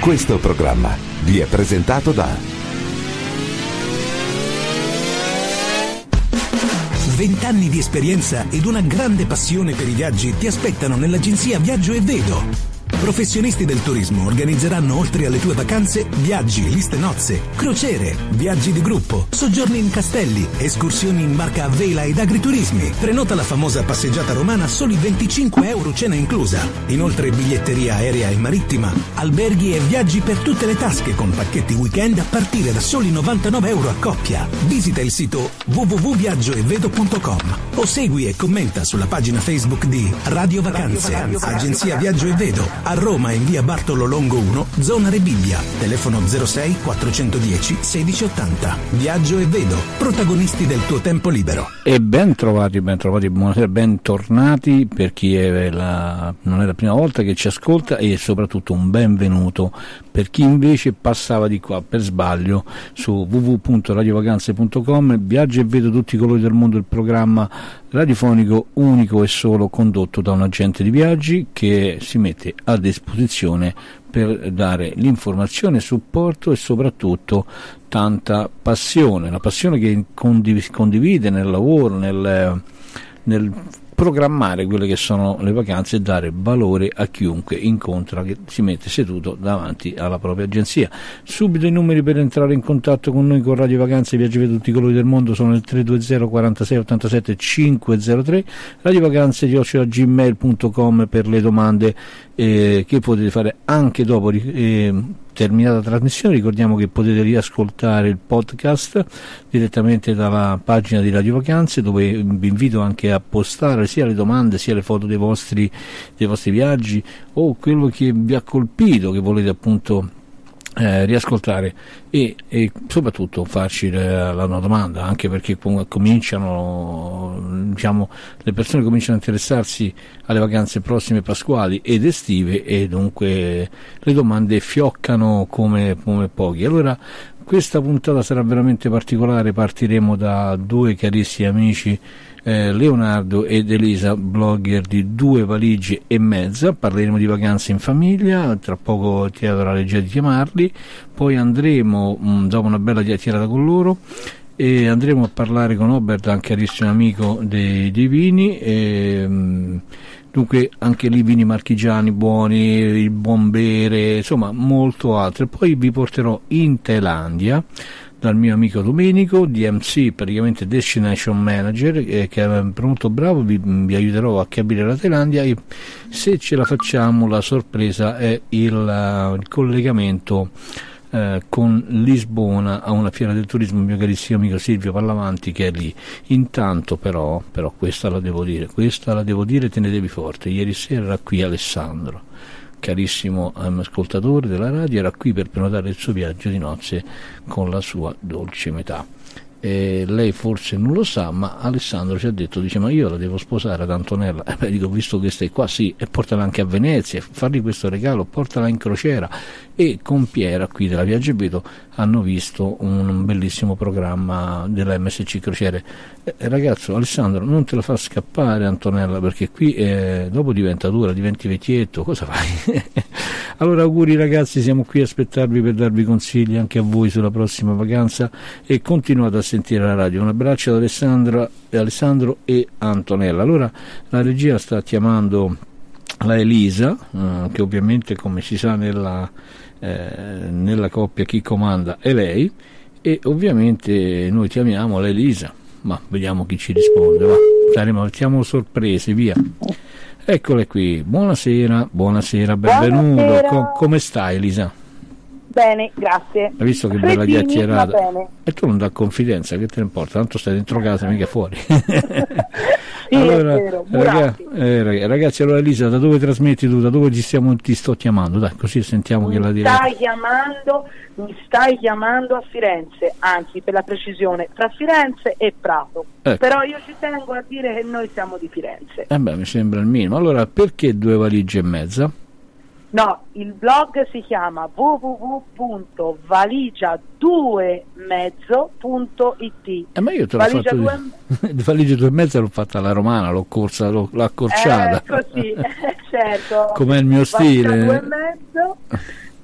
Questo programma vi è presentato da Vent'anni di esperienza ed una grande passione per i viaggi ti aspettano nell'agenzia Viaggio e Vedo. Professionisti del turismo organizzeranno oltre alle tue vacanze viaggi, liste nozze, crociere, viaggi di gruppo, soggiorni in castelli, escursioni in barca a vela ed agriturismi. Prenota la famosa passeggiata romana a soli 25 euro cena inclusa. Inoltre biglietteria aerea e marittima, alberghi e viaggi per tutte le tasche con pacchetti weekend a partire da soli 99 euro a coppia. Visita il sito www.viaggioevedo.com o segui e commenta sulla pagina Facebook di Radio Vacanze, Agenzia Viaggio e Vedo a Roma in via Bartolo Longo 1, zona Rebibbia. Telefono 06 410 1680. Viaggio e vedo, protagonisti del tuo tempo libero. E ben trovati, ben trovati, buonasera, bentornati per chi è la, non è la prima volta che ci ascolta e soprattutto un benvenuto per chi invece passava di qua per sbaglio su www.radiovacanze.com. Viaggio e vedo tutti i colori del mondo, il programma radiofonico unico e solo condotto da un agente di viaggi che si mette a disposizione per dare l'informazione, supporto e soprattutto tanta passione, la passione che condivide nel lavoro, nel, nel programmare quelle che sono le vacanze e dare valore a chiunque incontra che si mette seduto davanti alla propria agenzia. Subito i numeri per entrare in contatto con noi con Radio Vacanze Viaggi per tutti i colori del mondo sono il 320 46 87 503 Radio Vacanze gmail.com per le domande eh, che potete fare anche dopo eh, terminata la trasmissione ricordiamo che potete riascoltare il podcast direttamente dalla pagina di Radio Vacanze dove vi invito anche a postare sia le domande sia le foto dei vostri, dei vostri viaggi o quello che vi ha colpito che volete appunto eh, riascoltare e, e, soprattutto farci la, la domanda anche perché cominciano diciamo le persone cominciano a interessarsi alle vacanze prossime pasquali ed estive e dunque le domande fioccano come, come pochi. Allora questa puntata sarà veramente particolare partiremo da due carissimi amici eh, Leonardo ed Elisa, blogger di due valigie e mezza, parleremo di vacanze in famiglia, tra poco ti avrà legge di chiamarli, poi andremo mh, mm, dopo una bella chiacchierata con loro e andremo a parlare con Robert, anche carissimo amico dei, dei vini. E, mh, mm, dunque anche lì vini marchigiani buoni, il buon bere, insomma molto altro. Poi vi porterò in Thailandia dal mio amico Domenico, DMC, praticamente Destination Manager, eh, che è molto bravo, vi, vi, aiuterò a capire la Thailandia e se ce la facciamo la sorpresa è il, uh, il collegamento eh, con Lisbona a una fiera del turismo, il mio carissimo amico Silvio Pallavanti che è lì. Intanto però, però questa la devo dire, questa la devo dire, tenetevi forte, ieri sera era qui Alessandro carissimo ascoltatore della radio, era qui per prenotare il suo viaggio di nozze con la sua dolce metà. Eh, lei forse non lo sa, ma Alessandro ci ha detto, dice ma io la devo sposare ad Antonella, e beh, dico visto che stai qua sì, e portala anche a Venezia, fargli questo regalo, portala in crociera. E con Piera qui della Viaggio Vedo hanno visto un bellissimo programma della MSC Crociere. Eh, ragazzo Alessandro non te la fa scappare Antonella perché qui eh, dopo diventa dura, diventi vecchietto, cosa fai? allora auguri ragazzi, siamo qui a aspettarvi per darvi consigli anche a voi sulla prossima vacanza e continuate a sentire la radio. Un abbraccio ad Alessandro e Antonella. Allora la regia sta chiamando la Elisa, eh, che ovviamente come si sa nella, eh, nella coppia chi comanda è lei, e ovviamente noi chiamiamo la Elisa, ma vediamo chi ci risponde. Va. Saremo, mettiamo sorprese, via. Eccole qui, buonasera, buonasera, benvenuto. Buonasera. Co- come stai Elisa? Bene, grazie. Hai visto che bella chiacchierata? E tu non dà confidenza, che te ne importa? Tanto stai dentro casa, mica fuori. sì, allora, vero, ragazzi, eh, ragazzi, allora Elisa, da dove trasmetti tu? Da dove ti, stiamo, ti sto chiamando? Dai, così sentiamo mi che la diretta. Stai chiamando, mi stai chiamando a Firenze, anzi per la precisione, tra Firenze e Prato. Ecco. Però io ci tengo a dire che noi siamo di Firenze. Eh beh, mi sembra il minimo. Allora, perché due valigie e mezza? No, il blog si chiama www.valigia2mezzo.it. Eh, ma io te l'ho valigia fatto due... valigia due e mezza l'ho fatta alla romana, l'ho corsa, l'ho, accorciata. Eh, così, certo. Come il mio stile. Valigia due e mezzo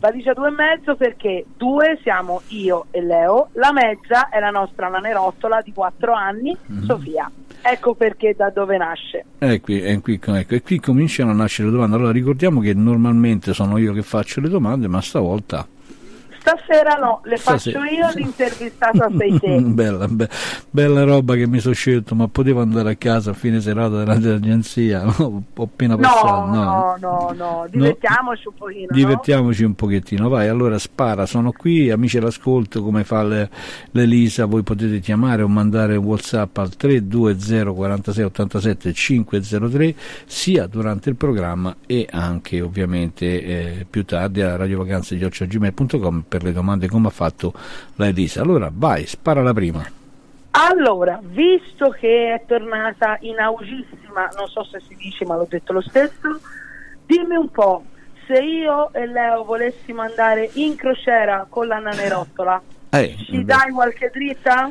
valigia due e mezzo perché due siamo io e Leo, la mezza è la nostra nanerottola di 4 anni, mm-hmm. Sofia. Ecco perché da dove nasce. E qui, e, qui, ecco, e qui cominciano a nascere le domande. Allora ricordiamo che normalmente sono io che faccio le domande, ma stavolta Stasera no, le Stasera. faccio io l'intervistata sei te. bella, be- bella roba che mi sono scelto, ma potevo andare a casa a fine serata della dell'agenzia, no? Ho appena passato. No, no, no, no, divertiamoci un pochino. Divertiamoci no? un pochettino, vai, allora spara, sono qui, amici all'ascolto, come fa le, l'Elisa, voi potete chiamare o mandare Whatsapp al 320 46 87 503 sia durante il programma e anche ovviamente eh, più tardi a radiovacanze.gmail.com per le domande come ha fatto la Elisa. Allora vai, spara la prima. Allora, visto che è tornata in augissima, non so se si dice ma l'ho detto lo stesso, dimmi un po', se io e Leo volessimo andare in crociera con la nanerottola, eh, ci beh. dai qualche dritta?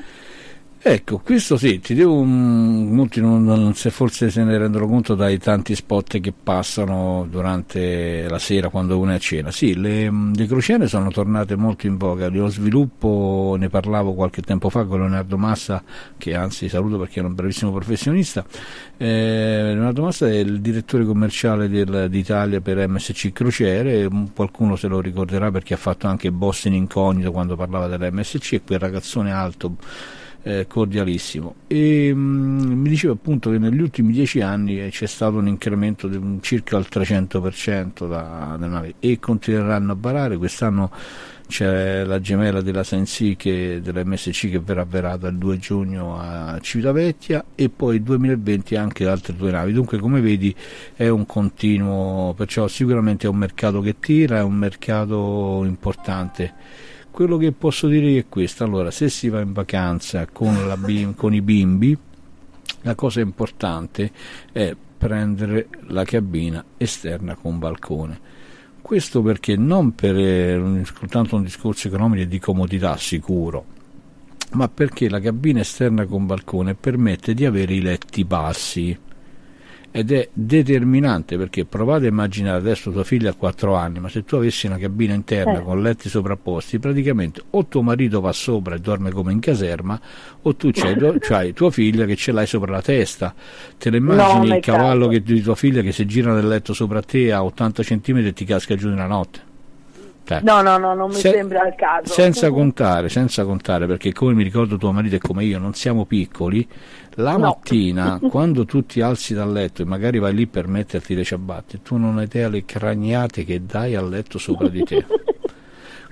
Ecco, questo sì, ti devo molti non, non, se forse se ne rendono conto dai tanti spot che passano durante la sera quando uno è a cena. Sì, le, le crociere sono tornate molto in voga, lo sviluppo ne parlavo qualche tempo fa con Leonardo Massa, che anzi saluto perché è un bravissimo professionista. Eh, Leonardo Massa è il direttore commerciale del, d'Italia per MSC Crociere, qualcuno se lo ricorderà perché ha fatto anche Boss in incognito quando parlava dell'MSC, è quel ragazzone alto eh, cordialissimo. E mh, mm, mi diceva appunto che negli ultimi dieci anni c'è stato un incremento di un, circa il 300% da, da navi e continueranno a barare. Quest'anno c'è la gemella della Sensi che, dell'MSC che verrà avverata il 2 giugno a Civitavecchia e poi il 2020 anche altre due navi. Dunque, come vedi, è un continuo, perciò sicuramente è un mercato che tira, è un mercato importante quello che posso dire è questo, allora se si va in vacanza con, bim- con i bimbi, la cosa importante è prendere la cabina esterna con balcone. Questo perché non per eh, soltanto un discorso economico e di comodità sicuro, ma perché la cabina esterna con balcone permette di avere i letti bassi ed è determinante perché provate a immaginare adesso tua figlia ha 4 anni ma se tu avessi una cabina interna eh. con letti sovrapposti praticamente o tuo marito va sopra e dorme come in caserma o tu c'hai, c'hai tua figlia che ce l'hai sopra la testa. Te le immagini no, il cavallo che, di tua figlia che se gira nel letto sopra te a 80 cm e ti casca giù nella notte Cioè, no, no, no, non mi se, sembra il caso. Senza contare, senza contare, perché come mi ricordo tuo marito e come io non siamo piccoli, la no. mattina, quando tu ti alzi dal letto e magari vai lì per metterti le ciabatte, tu non hai idea le craniate che dai al letto sopra di te.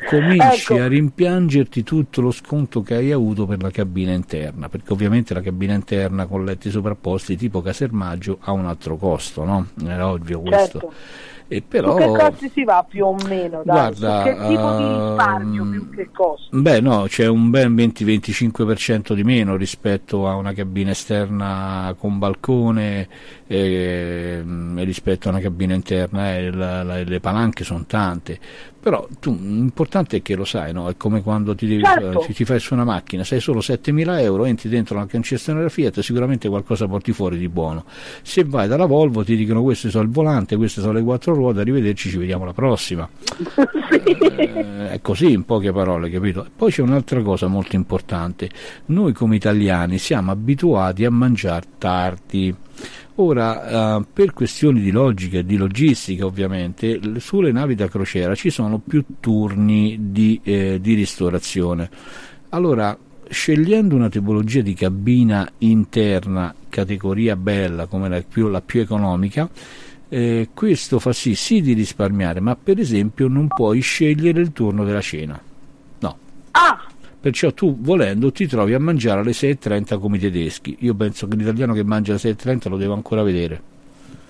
Cominci ecco. a rimpiangerti tutto lo sconto che hai avuto per la cabina interna, perché ovviamente la cabina interna con letti sovrapposti tipo casermaggio ha un altro costo, no? È ovvio questo. Certo e però, Su che costi si va più o meno? Dai? Guarda, che tipo di risparmio um, più che costo? Beh no, c'è un ben 20-25% di meno rispetto a una cabina esterna con balcone e, e rispetto a una cabina interna eh, la, la, le palanche sono tante però tu, l'importante è che lo sai, no? è come quando ti, devi, certo. ti, ti, fai su una macchina, sei solo 7.000 euro, entri dentro una concessionaria Fiat, sicuramente qualcosa porti fuori di buono. Se vai dalla Volvo ti dicono questo sono il volante, queste sono le quattro ruote, arrivederci, ci vediamo la prossima. sì. eh, è così in poche parole, capito? Poi c'è un'altra cosa molto importante, noi come italiani siamo abituati a mangiare tardi Ora, eh, per questioni di logica e di logistica, ovviamente, sulle navi da crociera ci sono più turni di, eh, di ristorazione. Allora, scegliendo una tipologia di cabina interna, categoria bella, come la più, la più economica, eh, questo fa sì, sì di risparmiare, ma per esempio non puoi scegliere il turno della cena. No. Ah! Perciò tu volendo ti trovi a mangiare alle 6.30 come i tedeschi. Io penso che l'italiano che mangia alle 6.30 lo devo ancora vedere.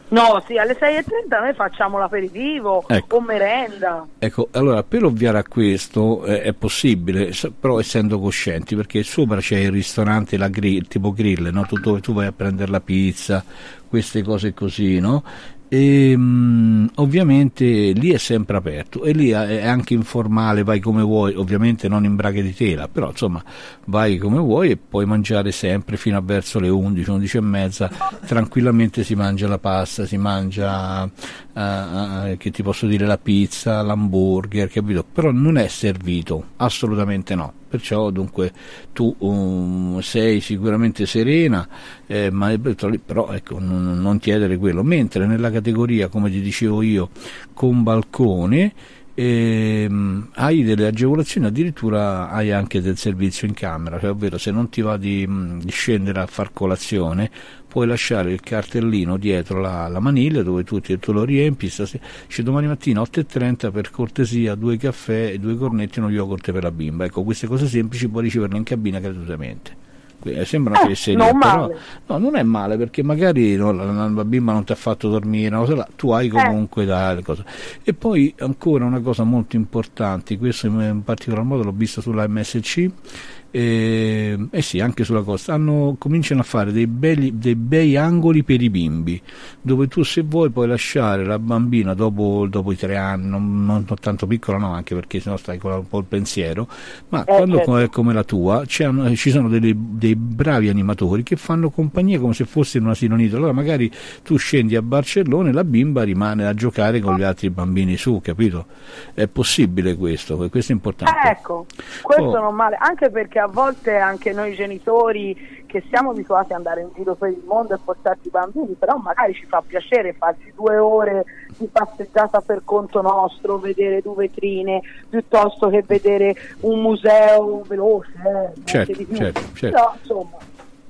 No, sì, alle 6.30 noi facciamo l'aperitivo ecco. o merenda. Ecco, allora per ovviare a questo eh, è possibile, però essendo coscienti, perché sopra c'è il ristorante, la grill, tipo grill, no? tu, dove tu vai a prendere la pizza, queste cose così, no? E um, ovviamente lì è sempre aperto e lì è anche informale, vai come vuoi, ovviamente non in braghe di tela, però insomma vai come vuoi e puoi mangiare sempre fino a verso le 11, 11 e mezza, tranquillamente si mangia la pasta, si mangia uh, uh, che ti posso dire la pizza, l'hamburger, capito? Però non è servito, assolutamente no. Perciò dunque tu um, sei sicuramente serena, eh, ma però ecco, non, non chiedere quello. Mentre nella categoria, come ti dicevo io, con balcone, ehm, hai delle agevolazioni, addirittura hai anche del servizio in camera, cioè, ovvero se non ti va di, di scendere a far colazione puoi lasciare il cartellino dietro la, la maniglia dove tu, ti, tu lo riempi, stasera, domani mattina 8.30 per cortesia due caffè e due cornetti e uno yogurt per la bimba. Ecco, queste cose semplici puoi riceverle in cabina gratuitamente. Eh, sembra eh, fesseria, non però no, non è male perché magari no, la, la, bimba non ti ha fatto dormire, là, tu hai comunque eh. da cose. E poi ancora una cosa molto importante, questo in particolar modo l'ho visto sulla MSC eh, eh, sì, anche sulla costa, hanno, cominciano a fare dei, belli, dei bei angoli per i bimbi, dove tu se vuoi puoi lasciare la bambina dopo, dopo i tre anni, non, non, tanto piccola no, anche perché sennò stai con un po' il pensiero, ma eh, quando certo. è come la tua ci sono dei, dei, bravi animatori che fanno compagnia come se fosse in un asilo nido, allora magari tu scendi a Barcellona e la bimba rimane a giocare con gli altri bambini su, capito? È possibile questo, questo è importante. ecco, questo oh. non male, anche perché a volte anche noi genitori che siamo abituati ad andare in giro per il mondo e portarci i bambini, però magari ci fa piacere farci due ore di passeggiata per conto nostro, vedere due vetrine, piuttosto che vedere un museo veloce. Eh, certo, certo, certo. Però insomma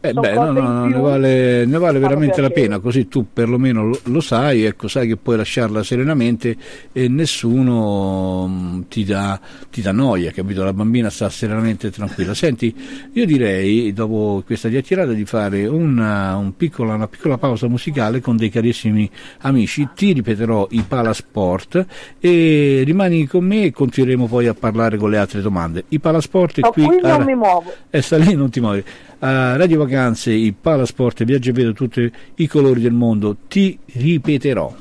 eh beh, no, no, ne vale, ne vale veramente la pena, così tu perlomeno lo, lo, sai, ecco, sai che puoi lasciarla serenamente e nessuno mh, ti, dà, ti dà noia, capito? La bambina sta serenamente tranquilla. Senti, io direi, dopo questa chiacchierata, di fare una, un piccola, una piccola pausa musicale con dei carissimi amici, ti ripeterò i Palasport e rimani con me e continueremo poi a parlare con le altre domande. I Palasport è qui... qui non a, mi muovo. E sta lì, non ti muovi a Radio Vacanze, il Palasport, Viaggio e Vedo tutti i colori del mondo, ti ripeterò.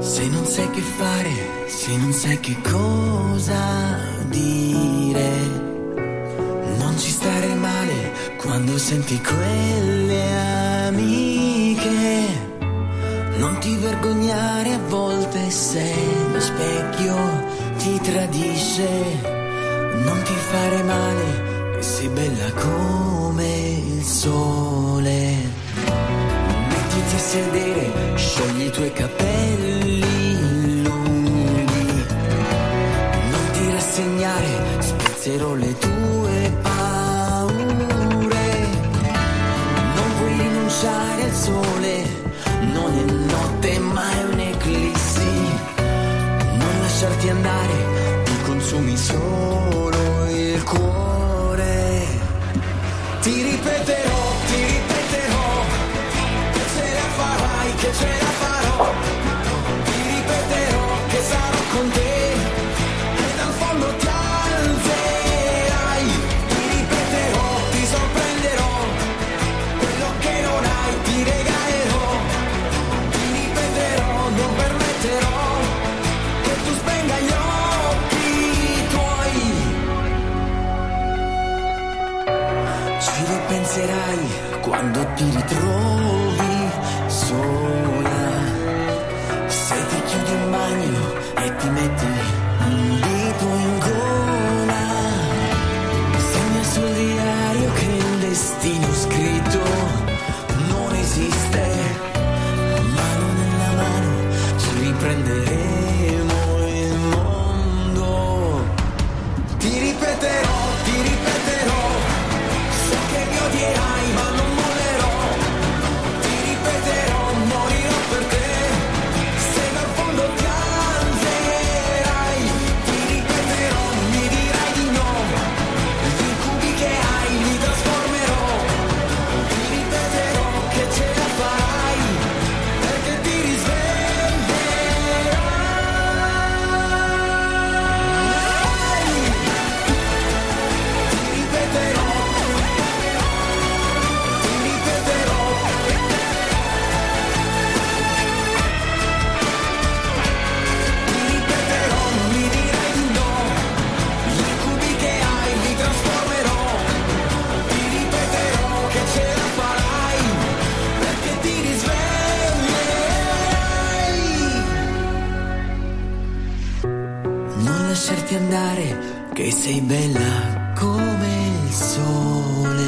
Se non sai che fare, se non sai che cosa dire, non ci stare male quando senti quelle amiche non ti vergognare a volte se lo specchio ti tradisce. Non ti fare male, che sei bella come il sole. Mettiti a sedere, sciogli i tuoi capelli lunghi. Non ti rassegnare, spezzerò le tue andare, penserai quando ti ritrovi sola. Se ti chiudi in bagno e ti metti un dito in gola, segna sul diario che il destino scritto andare, che sei bella come il sole.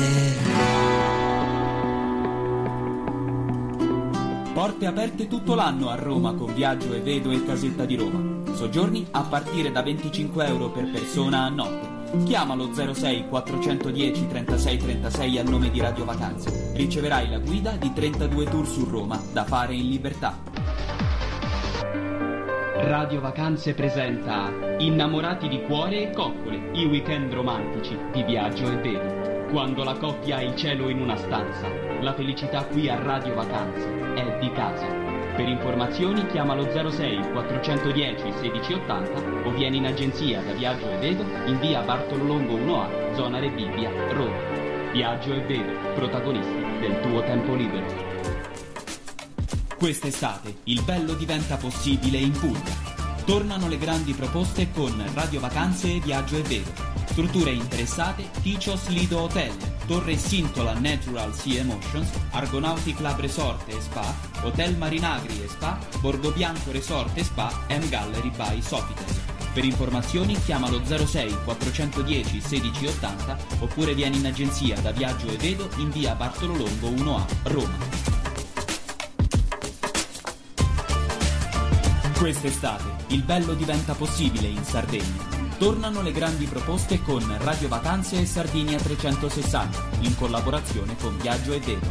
Porte aperte tutto l'anno a Roma con Viaggio e Vedo e Casetta di Roma. Soggiorni a partire da 25 euro per persona a notte. Chiamalo 06 410 36 36 a nome di Radio Vacanze. Riceverai la guida di 32 tour su Roma da fare in libertà. Radio Vacanze presenta Innamorati di cuore e coccole, i weekend romantici di Viaggio e Vedo. Quando la coppia ha il cielo in una stanza, la felicità qui a Radio Vacanze è di casa. Per informazioni chiamalo 06 410 1680 o vieni in agenzia da Viaggio e Vedo in via Bartolo Longo 1A, zona Rebibbia, Roma. Viaggio e Vedo, protagonisti del tuo tempo libero. Quest'estate il bello diventa possibile in Puglia. Tornano le grandi proposte con Radio Vacanze e Viaggio e Vedo. Strutture interessate Tichos Lido Hotel, Torre Sintola Natural Sea Emotions, Argonauti Club Resort e Spa, Hotel Marinagri e Spa, Borgo Bianco Resort e Spa, M Gallery by Sofitel. Per informazioni chiamalo 06 410 1680 oppure vieni in agenzia da Viaggio e Vedo in via Bartolo Longo 1A, Roma. Quest'estate il bello diventa possibile in Sardegna. Tornano le grandi proposte con Radio Vacanze e Sardinia 360 in collaborazione con Viaggio e Vedo.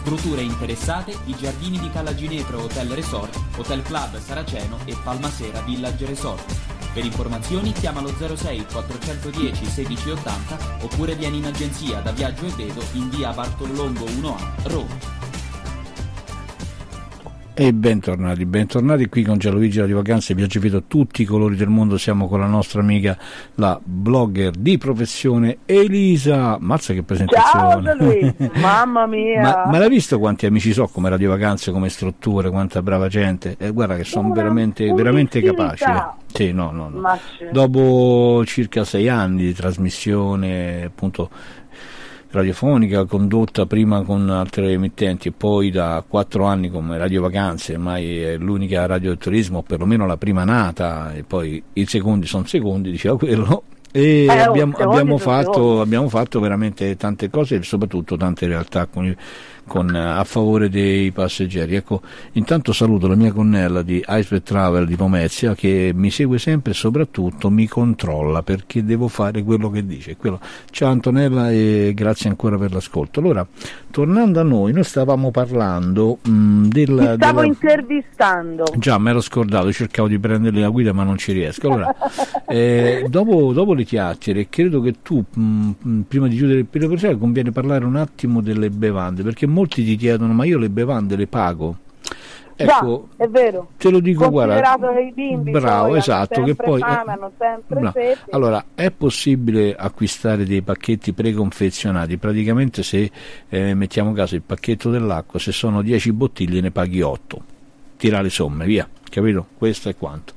Strutture interessate i giardini di Cala Ginepro Hotel Resort, Hotel Club Saraceno e Palmasera Village Resort. Per informazioni chiamalo 06 410 1680 oppure vieni in agenzia da Viaggio e Vedo in via Bartolo Longo 1A, Roma. E bentornati, bentornati qui con Gianluigi Radio Vacanze, Viaggio Vedo tutti i colori del mondo, siamo con la nostra amica, la blogger di professione Elisa. Mazza che presentazione! Ciao mamma mia! ma, ma l'hai visto quanti amici so come Radio Vacanze, come strutture, quanta brava gente? Eh, guarda che sono veramente, veramente capaci. Eh. Sì, no, no, no. Dopo circa sei anni di trasmissione, appunto radiofonica condotta prima con altre emittenti e poi da quattro anni come Radio Vacanze, ormai è l'unica radio del turismo, perlomeno la prima nata, e poi i secondi sono secondi, diceva quello. E eh, abbiamo, abbiamo, fatto, abbiamo, fatto, veramente tante cose e soprattutto tante realtà con, con, a favore dei passeggeri. Ecco, intanto saluto la mia connella di Iceberg Travel di Pomezia che mi segue sempre e soprattutto mi controlla perché devo fare quello che dice. Quello. Ciao Antonella e grazie ancora per l'ascolto. Allora, tornando a noi, noi stavamo parlando mh, della... Ti stavo della... intervistando. Già, me l'ho scordato, cercavo di prenderle la guida ma non ci riesco. Allora, eh, dopo, dopo, le chiacchiere, credo che tu, mh, prima di chiudere il periodo conviene parlare un attimo delle bevande perché molti ti chiedono ma io le bevande le pago Ecco, Già, è vero. Te lo dico, guarda. Bimbi bravo, esatto. Che poi, eh, allora, è possibile acquistare dei pacchetti preconfezionati? Praticamente, se eh, mettiamo caso il pacchetto dell'acqua, se sono 10 bottiglie, ne paghi 8. Tira le somme, via. Capito? Questo è quanto.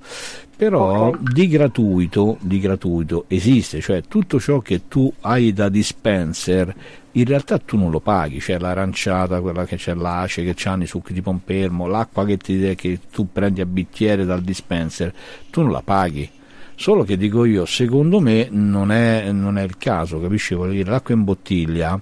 Però okay. di, gratuito, di gratuito esiste, cioè tutto ciò che tu hai da dispenser in realtà tu non lo paghi, c'è l'aranciata, quella che c'è l'ace, che c'hanno i succhi di pompermo, l'acqua che, ti, che tu prendi a bicchiere dal dispenser, tu non la paghi. Solo che dico io, secondo me non è, non è il caso, capisci? Voglio dire, l'acqua in bottiglia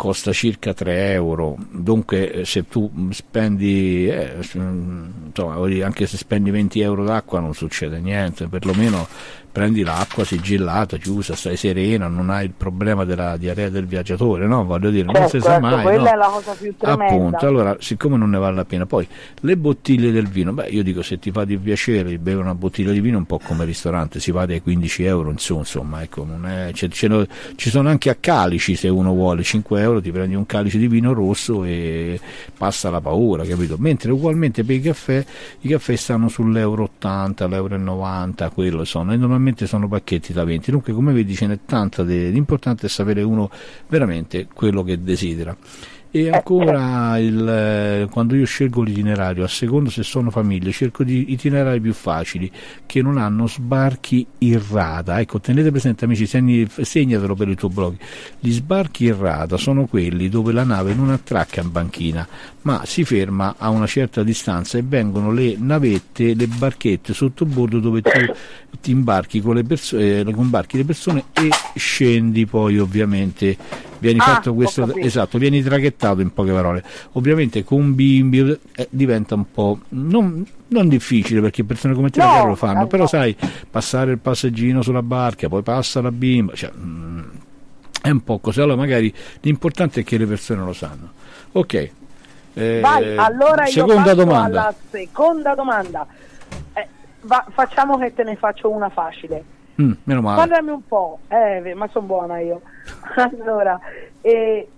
costa circa 3 euro, dunque eh, se tu spendi, eh, insomma, anche se spendi 20 euro d'acqua non succede niente, perlomeno prendi l'acqua sigillata, chiusa, stai serena, non hai il problema della diarrea del viaggiatore, no? Voglio dire, certo, non si sa ecco, mai. Quella no? è la cosa più tremenda. Appunto, allora, siccome non ne vale la pena, poi le bottiglie del vino, beh, io dico se ti fa di piacere bere una bottiglia di vino un po' come ristorante, si va dai 15 euro, insomma, ecco, è, c'è, c'è, ci sono anche a calici se uno vuole, 5 euro ti prendi un calice di vino rosso e passa la paura, capito? Mentre ugualmente per i caffè, i caffè stanno sull'euro 80, l'euro 90, quello sono, e normalmente sono pacchetti da 20. Dunque, come vedi, ce n'è tanta, l'importante è sapere uno veramente quello che desidera. E ancora il, eh, quando io scelgo l'itinerario, a seconda se sono famiglie, cerco di itinerari più facili che non hanno sbarchi in rada. Ecco, tenete presente amici, segni, segnatelo per il tuo blog. Gli sbarchi in rada sono quelli dove la nave non attracca in banchina, ma si ferma a una certa distanza e vengono le navette, le barchette sotto bordo dove tu ti imbarchi con le, perso- eh, imbarchi le persone e scendi poi ovviamente vieni Ah, fatto questo esatto vieni traghettato in poche parole ovviamente con bimbi eh, diventa un po' non, non difficile perché persone come te No, lo fanno no, però sai passare il passeggino sulla barca poi passa la bimba cioè, mm, è un po' così allora magari l'importante è che le persone lo sanno ok eh, Vai, allora seconda domanda seconda domanda. Eh, va- facciamo che te ne faccio una facile. Mm, meno male Parlami un po', eh, ma sono buona io. allora, eh,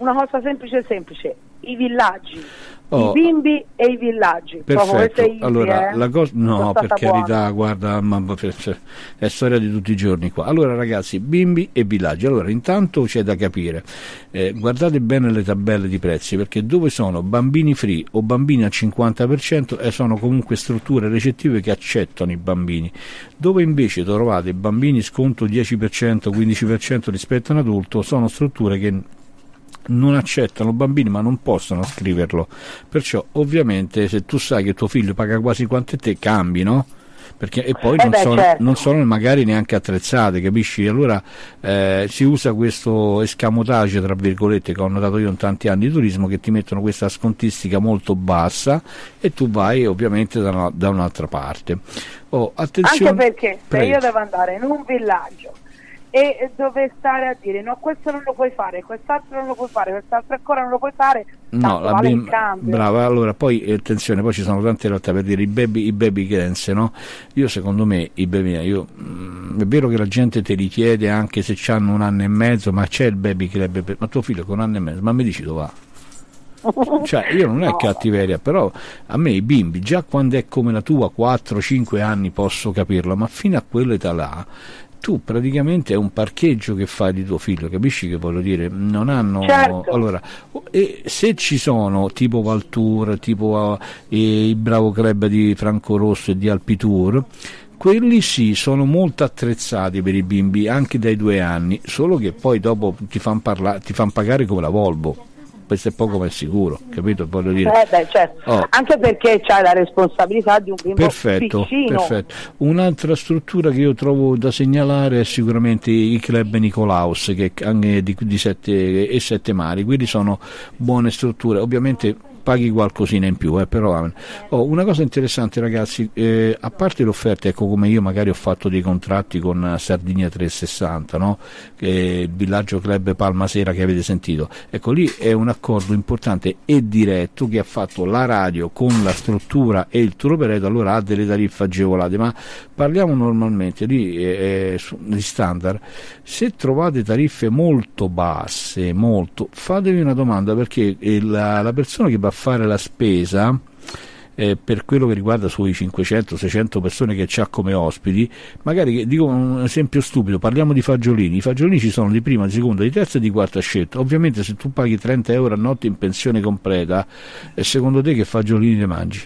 una cosa semplice semplice, i villaggi, Oh. i bimbi e i villaggi. Perfetto, easy, allora eh. la cosa no per carità buona. guarda mamma, cioè, è storia di tutti i giorni qua allora ragazzi bimbi e villaggi allora intanto c'è da capire eh, guardate bene le tabelle di prezzi perché dove sono bambini free o bambini al 50% eh, sono comunque strutture recettive che accettano i bambini dove invece trovate bambini sconto 10% 15% rispetto a un adulto sono strutture che non accettano bambini ma non possono scriverlo perciò ovviamente se tu sai che tuo figlio paga quasi quanto te cambi no? Perché, e poi Eh non, beh, sono, certo. non sono magari neanche attrezzate capisci allora eh, si usa questo escamotage tra virgolette che ho notato io in tanti anni di turismo che ti mettono questa scontistica molto bassa e tu vai ovviamente da, una- da un'altra parte oh, attenzione Anche perché se Prego. io devo andare in un villaggio e dove stare a dire no questo non lo puoi fare, quest'altro non lo puoi fare, quest'altro ancora non lo puoi fare, No, la vale bim- brava, allora poi eh, attenzione, poi ci sono tante realtà per dire i baby, i baby dance, no? Io secondo me i baby io, mm, è vero che la gente te li chiede anche se hanno un anno e mezzo, ma c'è il baby club, per- ma tuo figlio con un anno e mezzo, ma mi dici dove va? Cioè, io non è No. cattiveria, però a me i bimbi, già quando è come la tua, 4-5 anni posso capirlo, ma fino a quell'età là, tu praticamente è un parcheggio che fai di tuo figlio, capisci che voglio dire? Non hanno... Certo. Allora, e se ci sono tipo Valtour, tipo eh, il Bravo Club di Franco Rosso e di Alpitour, quelli sì, sono molto attrezzati per i bimbi anche dai due anni, solo che poi dopo ti fanno fan pagare come la Volvo. Questo è poco ma è sicuro, capito? Voglio dire. Eh beh, certo. Oh. Anche perché c'hai la responsabilità di un bimbo Perfetto, perfetto. Un'altra struttura che io trovo da segnalare è sicuramente i club Nicolaus che anche di, di sette, e Sette Mari, quelli sono buone strutture, ovviamente paghi qualcosina in più, eh, però oh, una cosa interessante ragazzi, eh, a parte le offerte, ecco come io magari ho fatto dei contratti con eh, Sardinia 360, no? È il villaggio club Palma Sera che avete sentito, ecco lì è un accordo importante e diretto che ha fatto la radio con la struttura e il tour operator, allora ha delle tariffe agevolate, ma parliamo normalmente lì eh, di standard, se trovate tariffe molto basse, molto, fatevi una domanda perché eh, la, la persona che va a fare la spesa eh, per quello che riguarda sui 500-600 persone che c'ha come ospiti, magari dico un esempio stupido, parliamo di fagiolini, i fagiolini ci sono di prima, di seconda, di terza e di quarta scelta, ovviamente se tu paghi 30 euro a notte in pensione completa, secondo te che fagiolini ne mangi?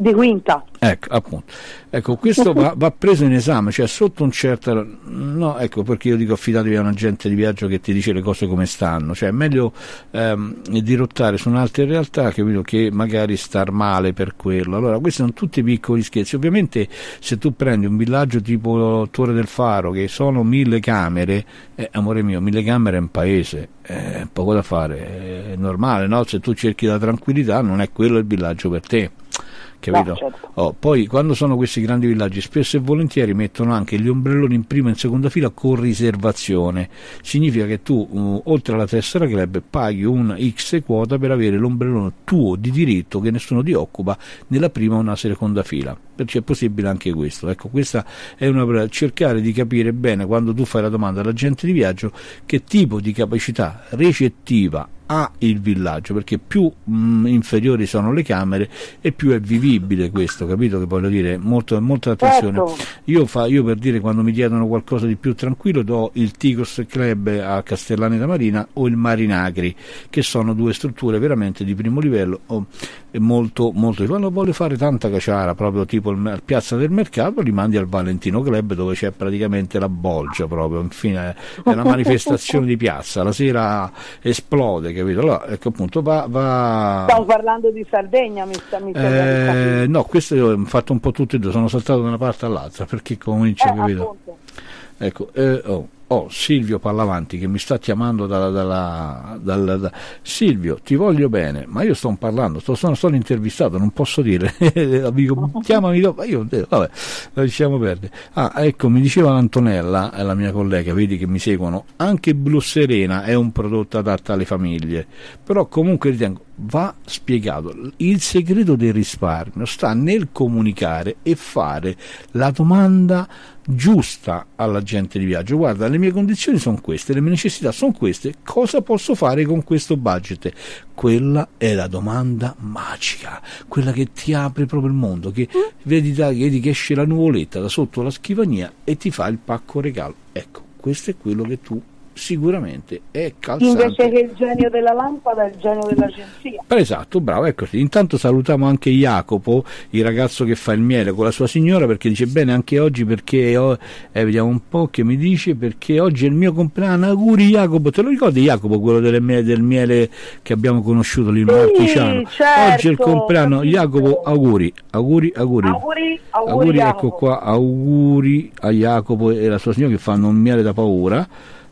Di quinta. Ecco, appunto. Ecco, questo va, va preso in esame, cioè sotto un certo... No, ecco perché io dico affidatevi a un agente di viaggio che ti dice le cose come stanno, cioè è meglio ehm, dirottare su un'altra realtà capito, che magari star male per quello. Allora, questi sono tutti piccoli scherzi. Ovviamente se tu prendi un villaggio tipo Torre del Faro, che sono mille camere, eh, amore mio, mille camere è un paese, è poco da fare, è normale, no? Se tu cerchi la tranquillità non è quello il villaggio per te capito? No, certo. Oh, poi quando sono questi grandi villaggi spesso e volentieri mettono anche gli ombrelloni in prima e in seconda fila con riservazione significa che tu uh, oltre alla tessera club paghi un X quota per avere l'ombrellone tuo di diritto che nessuno ti occupa nella prima o nella seconda fila perché è possibile anche questo. Ecco, questa è una cercare di capire bene quando tu fai la domanda all'agente di viaggio che tipo di capacità recettiva ha il villaggio perché più mh, mm, inferiori sono le camere e più è vivibile questo capito? Che voglio dire molto, molta attenzione. Certo. io, fa, io per dire quando mi chiedono qualcosa di più tranquillo do il Ticos Club a Castellaneta Marina o il Marinagri che sono due strutture veramente di primo livello oh, e molto molto. Quando voglio fare tanta caciara proprio tipo il Piazza del Mercato li mandi al Valentino Club dove c'è praticamente la bolgia proprio infine è una manifestazione di piazza. La sera esplode capito allora ecco appunto va, va Stiamo parlando di Sardegna, mi sta mi eh, no, questo io ho fatto un po' tutte e due, sono saltato da una parte all'altra perché comincia, Eh, capito? appunto. Ecco, eh, oh, oh, Silvio Pallavanti che mi sta chiamando dalla, dalla, dalla- da- Silvio, ti voglio bene, ma io sto parlando, sto, sono stato intervistato, non posso dire. Dico, chiamami dopo, io eh, vabbè, lasciamo perdere. Ah, ecco, mi diceva Antonella, è la mia collega, vedi che mi seguono, anche Blu Serena è un prodotto adatto alle famiglie, però comunque ritengo va spiegato. Il segreto del risparmio sta nel comunicare e fare la domanda giusta all'agente di viaggio. Guarda, le mie condizioni sono queste, le mie necessità sono queste, cosa posso fare con questo budget? Quella è la domanda magica, quella che ti apre proprio il mondo, che vedi, da- vedi che esce la nuvoletta da sotto la scrivania e ti fa il pacco regalo. Ecco, questo è quello che tu sicuramente è calzante. Invece che il genio della lampada, il genio dell'agenzia. Esatto, bravo, eccoci. Intanto salutiamo anche Jacopo, il ragazzo che fa il miele con la sua signora, perché dice bene anche oggi perché ho- eh, vediamo un po' che mi dice perché oggi è il mio compleanno. Auguri Jacopo, te lo ricordi Jacopo, quello delle mie- del miele che abbiamo conosciuto lì in Marchigiano? certo, oggi è il compleanno, capito. Jacopo, auguri, auguri, auguri. Auguri, auguri, Auguri, ecco qua, auguri a Jacopo e la sua signora che fanno un miele da paura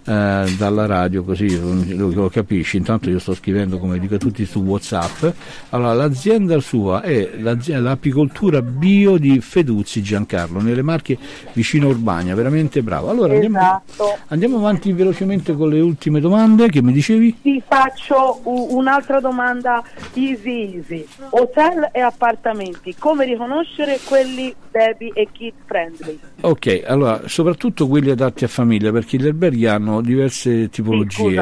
eh, dalla radio, così lo, lo capisci. Intanto io sto scrivendo, come dico a tutti, su WhatsApp. Allora, l'azienda sua è l'azienda- l'apicoltura bio di Feduzzi Giancarlo, nelle Marche vicino Urbania, veramente bravo. Allora, andiamo, Esatto. andiamo avanti velocemente con le ultime domande che mi dicevi. Ti faccio un'altra domanda easy easy. Hotel e appartamenti, come riconoscere quelli baby e kid friendly? Ok, allora soprattutto quelli adatti a famiglia perché gli alberghi hanno diverse tipologie.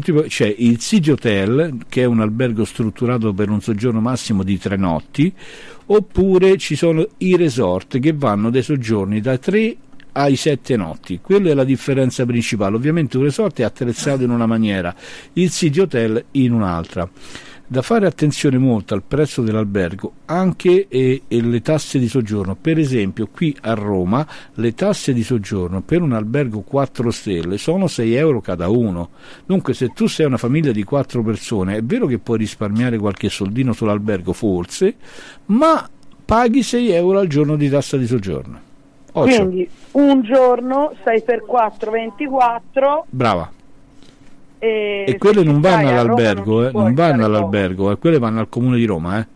tipo- c'è il City Hotel che è un albergo strutturato per un soggiorno massimo di tre notti, oppure ci sono i resort che vanno dai soggiorni da tre ai sette notti. Quella è la differenza principale. Ovviamente un resort è attrezzato in una maniera, il City Hotel in un'altra. Da fare attenzione molto al prezzo dell'albergo, anche e, e le tasse di soggiorno. Per esempio, qui a Roma le tasse di soggiorno per un albergo 4 stelle sono 6 euro cada uno. Dunque, se tu sei una famiglia di 4 persone, è vero che puoi risparmiare qualche soldino sull'albergo, forse, ma paghi 6 euro al giorno di tassa di soggiorno. Occhio. Quindi un giorno 6 per 4 24 Brava. E, E quelle se non vanno all'albergo, ci eh, non vanno all'albergo, eh, quelle vanno al comune di Roma, eh.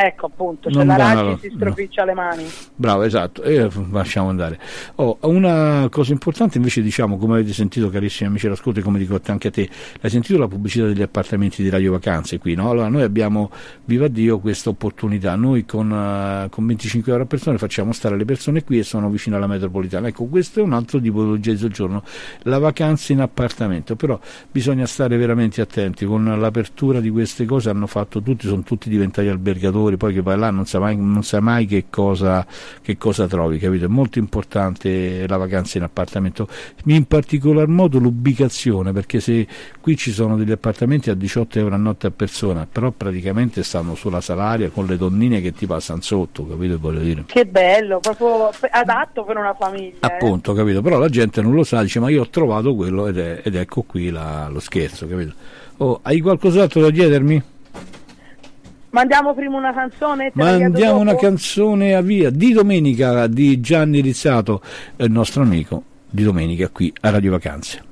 Ecco appunto, Non c'è la Raggi alla- si stropiccia le mani. Bravo, esatto, e lasciamo andare. Oh, una cosa importante invece diciamo, come avete sentito carissimi amici all'ascolto e come dico anche a te, hai sentito la pubblicità degli appartamenti di Radio Vacanze qui, no? Allora noi abbiamo, viva Dio, questa opportunità, noi con, eh, con 25 euro a persona facciamo stare le persone qui e sono vicino alla metropolitana, ecco questo è un altro tipo di soggiorno, la vacanza in appartamento, però bisogna stare veramente attenti, con l'apertura di queste cose hanno fatto tutti, sono tutti diventati albergatori, poi che vai là non sai mai, non sai mai che, cosa, che cosa trovi, capito? È molto importante la vacanza in appartamento, in particolar modo l'ubicazione, perché se qui ci sono degli appartamenti a 18 euro a notte a persona, però praticamente stanno sulla salaria con le donnine che ti passano sotto, capito? che Voglio dire. Che bello, proprio adatto per una famiglia. eh. Appunto, capito? Però la gente non lo sa, dice ma io ho trovato quello ed, è- ed ecco qui la- lo scherzo, capito? Oh, hai qualcos'altro da chiedermi? Mandiamo prima una canzone? Mandiamo una canzone a via di domenica di Gianni Rizzato, eh, il nostro amico di domenica qui a Radio Vacanze.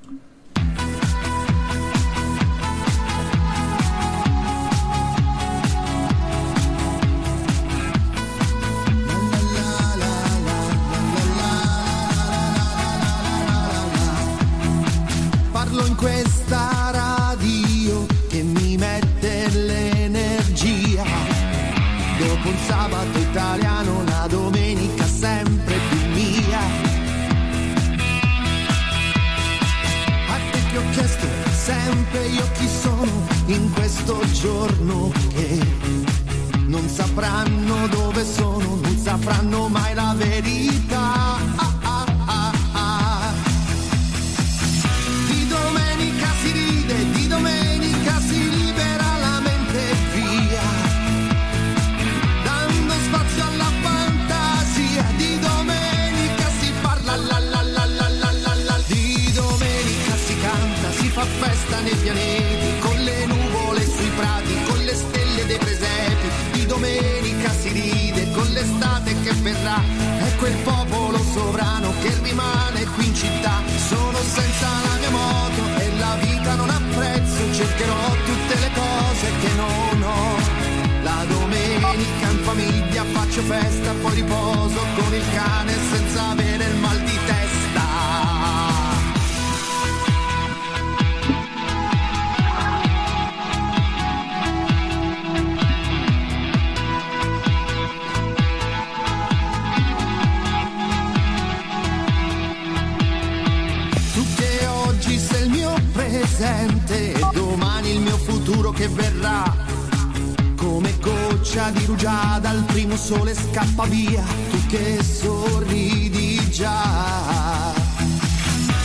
Sempre io chi sono in questo giorno che non sapranno dove sono, non sapranno mai la verità. Nei pianeti, con le nuvole sui prati, con le stelle dei presepi. Di domenica si ride, con l'estate che verrà, è quel popolo sovrano che rimane qui in città. Sono senza la mia moto e la vita non ha prezzo, cercherò tutte le cose che non ho. La domenica in famiglia faccio festa, poi riposo con il cane senza avere il mal di testa. Che verrà. Come goccia di rugiada al primo sole scappa via, tu che sorridi già.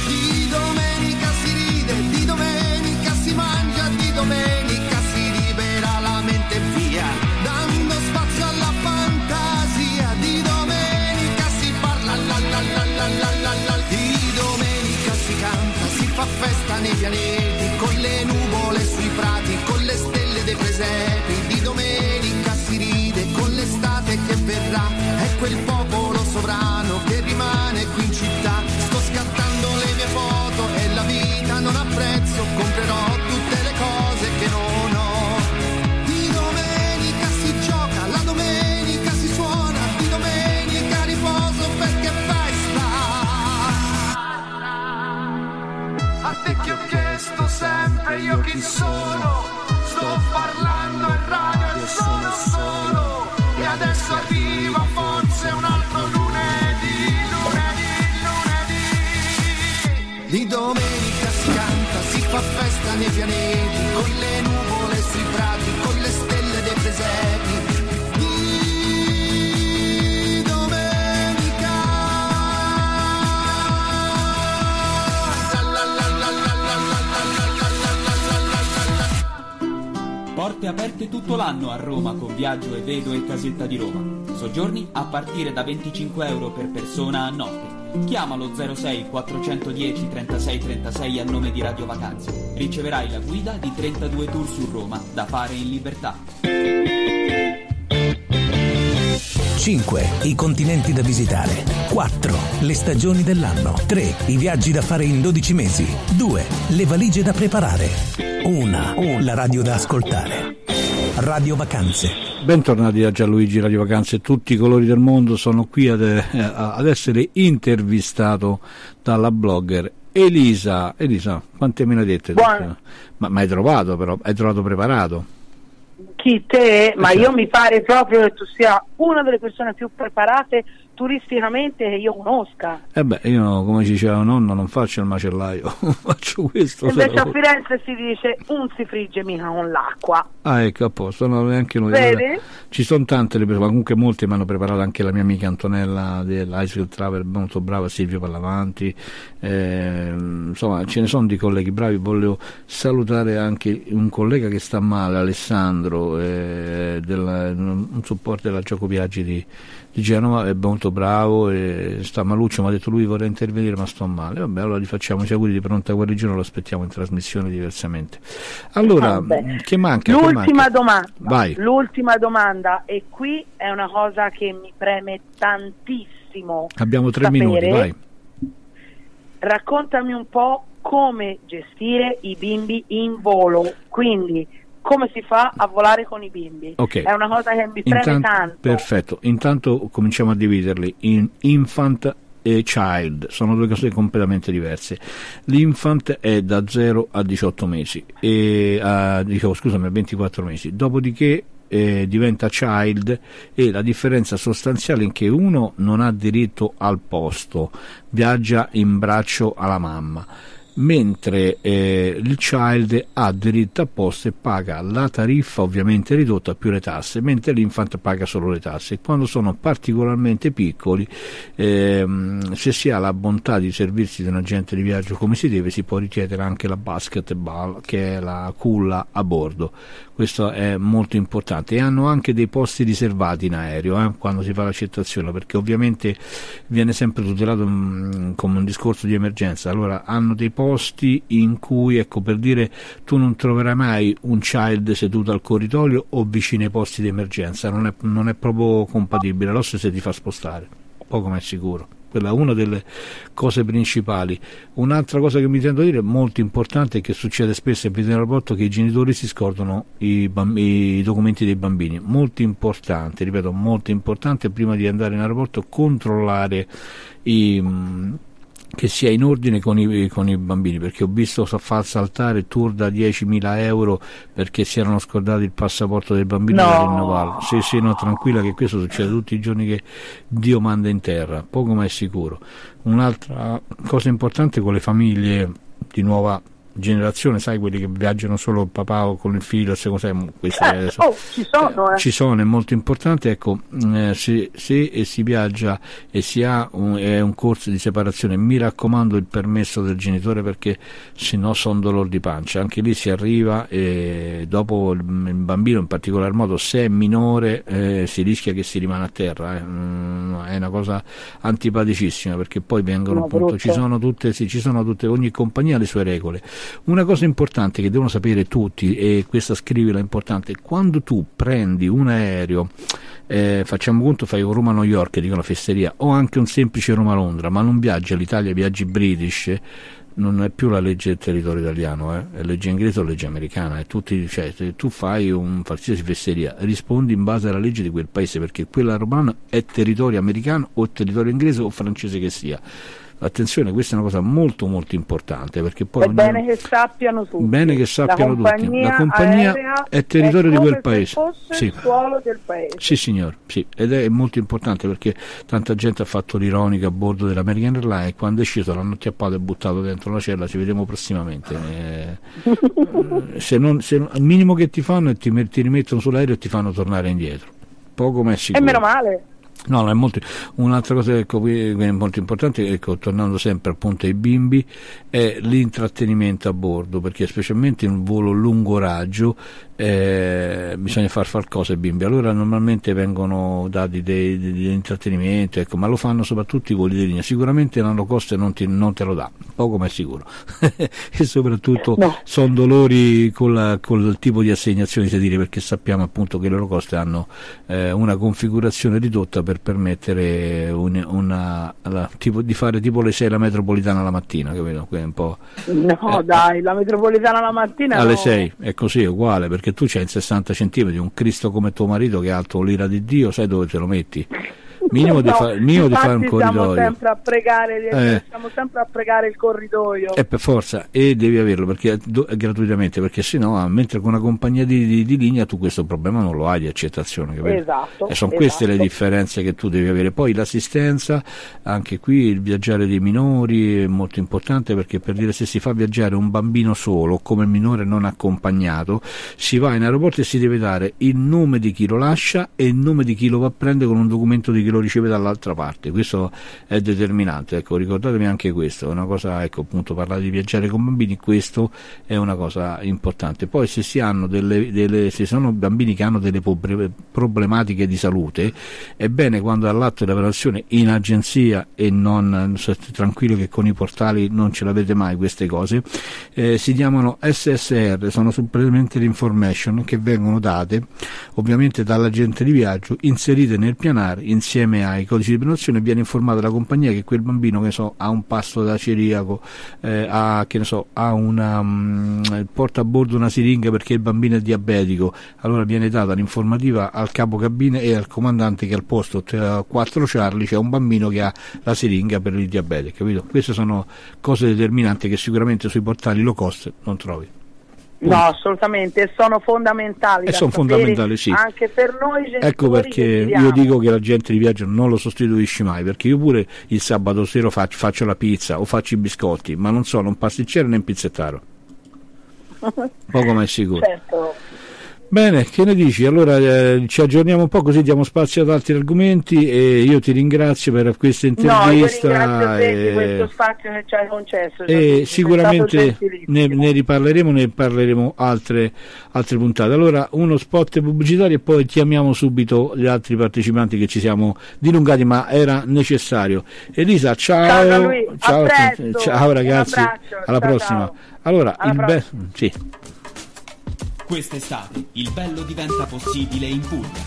Di domenica si ride, di domenica si mangia, di domenica si libera la mente via, dando spazio alla fantasia. Di domenica si parla, la la la la la la la. Di domenica si canta, si fa festa nei pianeti, quel po' Viaggio e Vedo e Casetta di Roma. Soggiorni a partire da 25 euro per persona a notte. Chiamalo 06 410 36 36 a nome di Radio Vacanze. Riceverai la guida di 32 tour su Roma da fare in libertà. 5. I continenti da visitare. 4. Le stagioni dell'anno. 3. I viaggi da fare in 12 mesi. 2. Le valigie da preparare. 1. La radio da ascoltare. Radio Vacanze. Bentornati da Gianluigi Radio Vacanze, tutti i colori del mondo sono qui ad, eh, ad essere intervistato dalla blogger Elisa. Elisa, quante me ne hai dette? Buona. Ma, ma hai trovato però, hai trovato preparato? Chi te? Ma Esatto. io mi pare proprio che tu sia una delle persone più preparate turisticamente che io conosca. Eh beh, io come ci diceva nonno non faccio il macellaio, faccio questo. Invece solo. a Firenze si dice un si frigge mica con l'acqua. Ah ecco, a posto, no, neanche noi. Allora, ci sono tante le persone, comunque molti mi hanno preparato anche la mia amica Antonella dell'Icefield Travel, molto brava, Silvio Pallavanti, eh, insomma ce ne sono di colleghi bravi, voglio salutare anche un collega che sta male, Alessandro, eh, della- un supporto della Gioco Viaggi di, di Genova, è molto bravo, e sta maluccio, mi ha detto lui vorrei intervenire ma sto male, vabbè allora gli facciamo gli auguri di pronta guarigione, lo aspettiamo in trasmissione diversamente. Allora, Vabbè. che manca? Che L'ultima manca? domanda. Vai. L'ultima domanda, e qui è una cosa che mi preme tantissimo. Abbiamo tre sapere. minuti, vai. Raccontami un po' come gestire i bimbi in volo, quindi come si fa a volare con i bimbi. Ok. È una cosa che mi preme Intan- tanto. Perfetto, intanto cominciamo a dividerli in infant e child, sono due cose completamente diverse. L'infant è da 0 a 18 mesi, e, a, dicevo, scusami, a 24 mesi, dopodiché eh, diventa child e la differenza sostanziale è che uno non ha diritto al posto, viaggia in braccio alla mamma mentre eh, il child ha diritto a posto e paga la tariffa ovviamente ridotta più le tasse, mentre l'infant paga solo le tasse. Quando sono particolarmente piccoli, ehm, se si ha la bontà di servirsi di un agente di viaggio come si deve, si può richiedere anche la basketball, che è la culla a bordo. Questo è molto importante. E hanno anche dei posti riservati in aereo eh, quando si fa l'accettazione, perché ovviamente viene sempre tutelato mh, mm, come un discorso di emergenza. Allora hanno dei posti in cui, ecco per dire, tu non troverai mai un child seduto al corridoio o vicino ai posti di emergenza, non è, non è proprio compatibile. L'osso se ti fa spostare, poco ma è sicuro quella è una delle cose principali. Un'altra cosa che mi tendo dire molto importante e che succede spesso in aeroporto è che i genitori si scordano i, i, documenti dei bambini. Molto importante, ripeto, molto importante prima di andare in aeroporto controllare i che sia in ordine con i, con i, bambini perché ho visto far saltare tour da 10.000 euro perché si erano scordati il passaporto del bambino no. da rinnovarlo sì sì no tranquilla che questo succede tutti i giorni che Dio manda in terra poco ma è sicuro un'altra cosa importante con le famiglie di nuova generazione, sai quelli che viaggiano solo il papà o con il figlio, se, queste, eh, oh, ci sono, eh. ci sono, è molto importante, ecco, eh, se, se si viaggia e si ha un, un, corso di separazione, mi raccomando il permesso del genitore perché se no sono dolor di pancia, anche lì si arriva e dopo il, bambino in particolar modo se è minore eh, si rischia che si rimane a terra, mm, è una cosa antipaticissima perché poi vengono no, appunto, ci sono, tutte, sì, ci sono tutte, ogni compagnia ha le sue regole una cosa importante che devono sapere tutti, e questa scrivila è importante, quando tu prendi un aereo, eh, facciamo conto, fai un Roma-New York, dico una fesseria, o anche un semplice Roma-Londra, ma non viaggi all'Italia, viaggi British, non è più la legge del territorio italiano, eh? è legge inglese o legge americana. Eh? Tutti, cioè, tu fai un qualsiasi fesseria, rispondi in base alla legge di quel paese, perché quella romana è territorio americano o territorio inglese o francese che sia. Attenzione, questa è una cosa molto molto importante perché poi... È bene che sappiano tutti. Bene che sappiano la tutti. La compagnia è territorio è di quel paese. Sì. il suolo del paese. Sì, signor, sì. ed è molto importante perché tanta gente ha fatto l'ironica a bordo dell'American Airlines e quando è sceso l'hanno chiappato e buttato dentro la cella, ci vediamo prossimamente. Eh, se non, se, il minimo che ti fanno è ti, ti rimettono sull'aereo e ti fanno tornare indietro. Poco ma è sicuro. E meno male. No, no molto, un'altra cosa ecco, che è molto importante, ecco, tornando sempre appunto ai bimbi, è l'intrattenimento a bordo, perché specialmente in un volo lungo raggio eh, bisogna far cose ai bimbi. Allora normalmente vengono dati degli intrattenimenti, ecco, ma lo fanno soprattutto i voli di linea. Sicuramente l'anno costo non, ti, non te lo dà, poco ma è sicuro. e soprattutto no. sono dolori con, la, con, il tipo di assegnazione di sedili, perché sappiamo appunto che le loro coste hanno eh, una configurazione ridotta per permettere un, una, la, tipo, di fare tipo le 6 la metropolitana la mattina, capito? No, eh, dai, la metropolitana la mattina alle no. 6 è così, è uguale, perché tu c'hai in 60 cm un Cristo come tuo marito che è alto l'ira di Dio, sai dove te lo metti? Minimo, no, di, fa- minimo di, fare un corridoio. Sempre a pregare, eh. Stiamo sempre a pregare il corridoio. E per forza, e devi averlo perché, do, gratuitamente, perché sennò, mentre con una compagnia di, di, di, linea tu questo problema non lo hai di accettazione. Capito? Esatto. E sono esatto. queste le differenze che tu devi avere. Poi l'assistenza, anche qui il viaggiare dei minori è molto importante perché per dire se si fa viaggiare un bambino solo come minore non accompagnato, si va in aeroporto e si deve dare il nome di chi lo lascia e il nome di chi lo va a prendere con un documento di lo riceve dall'altra parte, questo è determinante, ecco, ricordatevi anche questo, è una cosa, ecco, appunto parlare di viaggiare con bambini, questo è una cosa importante. Poi se si hanno delle, delle se sono bambini che hanno delle problematiche di salute, è bene quando all'atto della preparazione in agenzia e non state tranquillo che con i portali non ce l'avete mai queste cose, eh, si chiamano SSR, sono supplementary information che vengono date ovviamente dall'agente di viaggio, inserite nel pianare insieme insieme ai codici di prenotazione viene informata la compagnia che quel bambino che so, ha un pasto da celiaco, eh, ha, so, ha una, um, porta a bordo una siringa perché il bambino è diabetico, allora viene data l'informativa al capo cabine e al comandante che al posto 4 Charlie c'è un bambino che ha la siringa per il diabete, capito? Queste sono cose determinanti che sicuramente sui portali low cost non trovi. No, assolutamente, sono fondamentali. E da sono sapere fondamentali, sì. Anche per noi genitori Ecco perché io dico che l'agente di viaggio non lo sostituisci mai, perché io pure il sabato sera faccio, faccio la pizza o faccio i biscotti, ma non sono un pasticcere né un pizzettaro. Poco ma è sicuro. Certo. Bene, che ne dici? Allora eh, ci aggiorniamo un po' così diamo spazio ad altri argomenti e io ti ringrazio per questa No, intervista. di e- questo spazio che ci hai concesso. e sicuramente ne, ne riparleremo, ne parleremo altre, altre puntate. Allora, uno spot pubblicitario e poi chiamiamo subito gli altri partecipanti che ci siamo dilungati, ma era necessario. Elisa, ciao, Ciao, ciao, ciao ragazzi, alla ciao, prossima. Allora, Alla il be- prossima. sì. Quest'estate il bello diventa possibile in Puglia.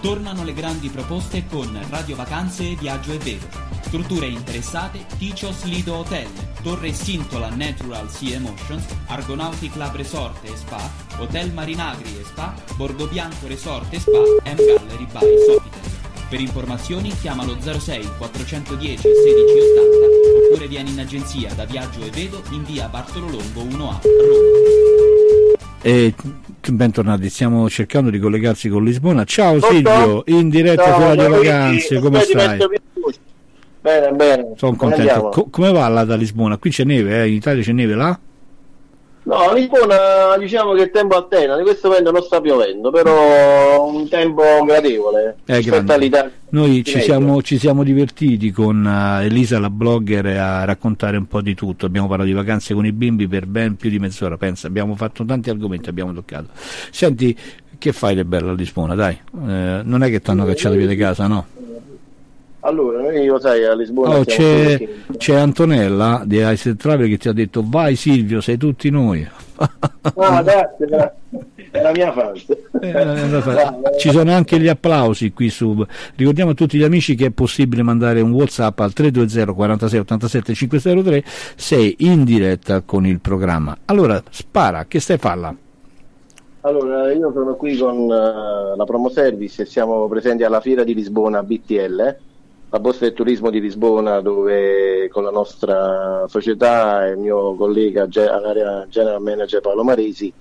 Tornano le grandi proposte con Radio Vacanze e Viaggio e Vedo. Strutture interessate Tichos Lido Hotel, Torre Sintola Natural Sea Emotions, Argonauti Club Resort e Spa, Hotel Marinagri e Spa, Borgo Bianco Resort e Spa, M Gallery by Sofitel. Per informazioni chiamalo 06 410 1680 oppure vieni in agenzia da Viaggio e Vedo in via Bartolo Longo 1A, Roma. E bentornati, stiamo cercando di collegarsi con Lisbona. Ciao Pronto? Silvio, in diretta Ciao, su Radio Vacanze, come stai? Bene, bene. Sono contento. Co- come va là da Lisbona? Qui c'è neve, eh? in Italia c'è neve là? No, a Lisbona diciamo che il tempo altena, di questo momento non sta piovendo, però un tempo gradevole. Noi ci siamo, ci siamo divertiti con eh, Elisa, la blogger, a raccontare un po' di tutto. Abbiamo parlato di vacanze con i bimbi per ben più di mezz'ora. Pensa, abbiamo fatto tanti argomenti, abbiamo toccato. Senti, che fai di bello a Lisbona? Dai, eh, non è che ti hanno cacciato via di casa, no? Allora, noi lo sai, a Lisbona Oh, c'è, c'è Antonella di Ice Travel che ti ha detto: Vai Silvio, sei tutti noi. Ah, grazie, grazie. È la mia fase. Eh, Ci sono anche gli applausi qui su. Ricordiamo a tutti gli amici che è possibile mandare un WhatsApp al 320 46 87 503 sei in diretta con il programma. Allora, spara, che stai a farla? Allora, io sono qui con eh, la Promo Service e siamo presenti alla fiera di Lisbona BTL, la Borsa del Turismo di Lisbona, dove con la nostra società e il mio collega all'area General Manager Paolo Maresi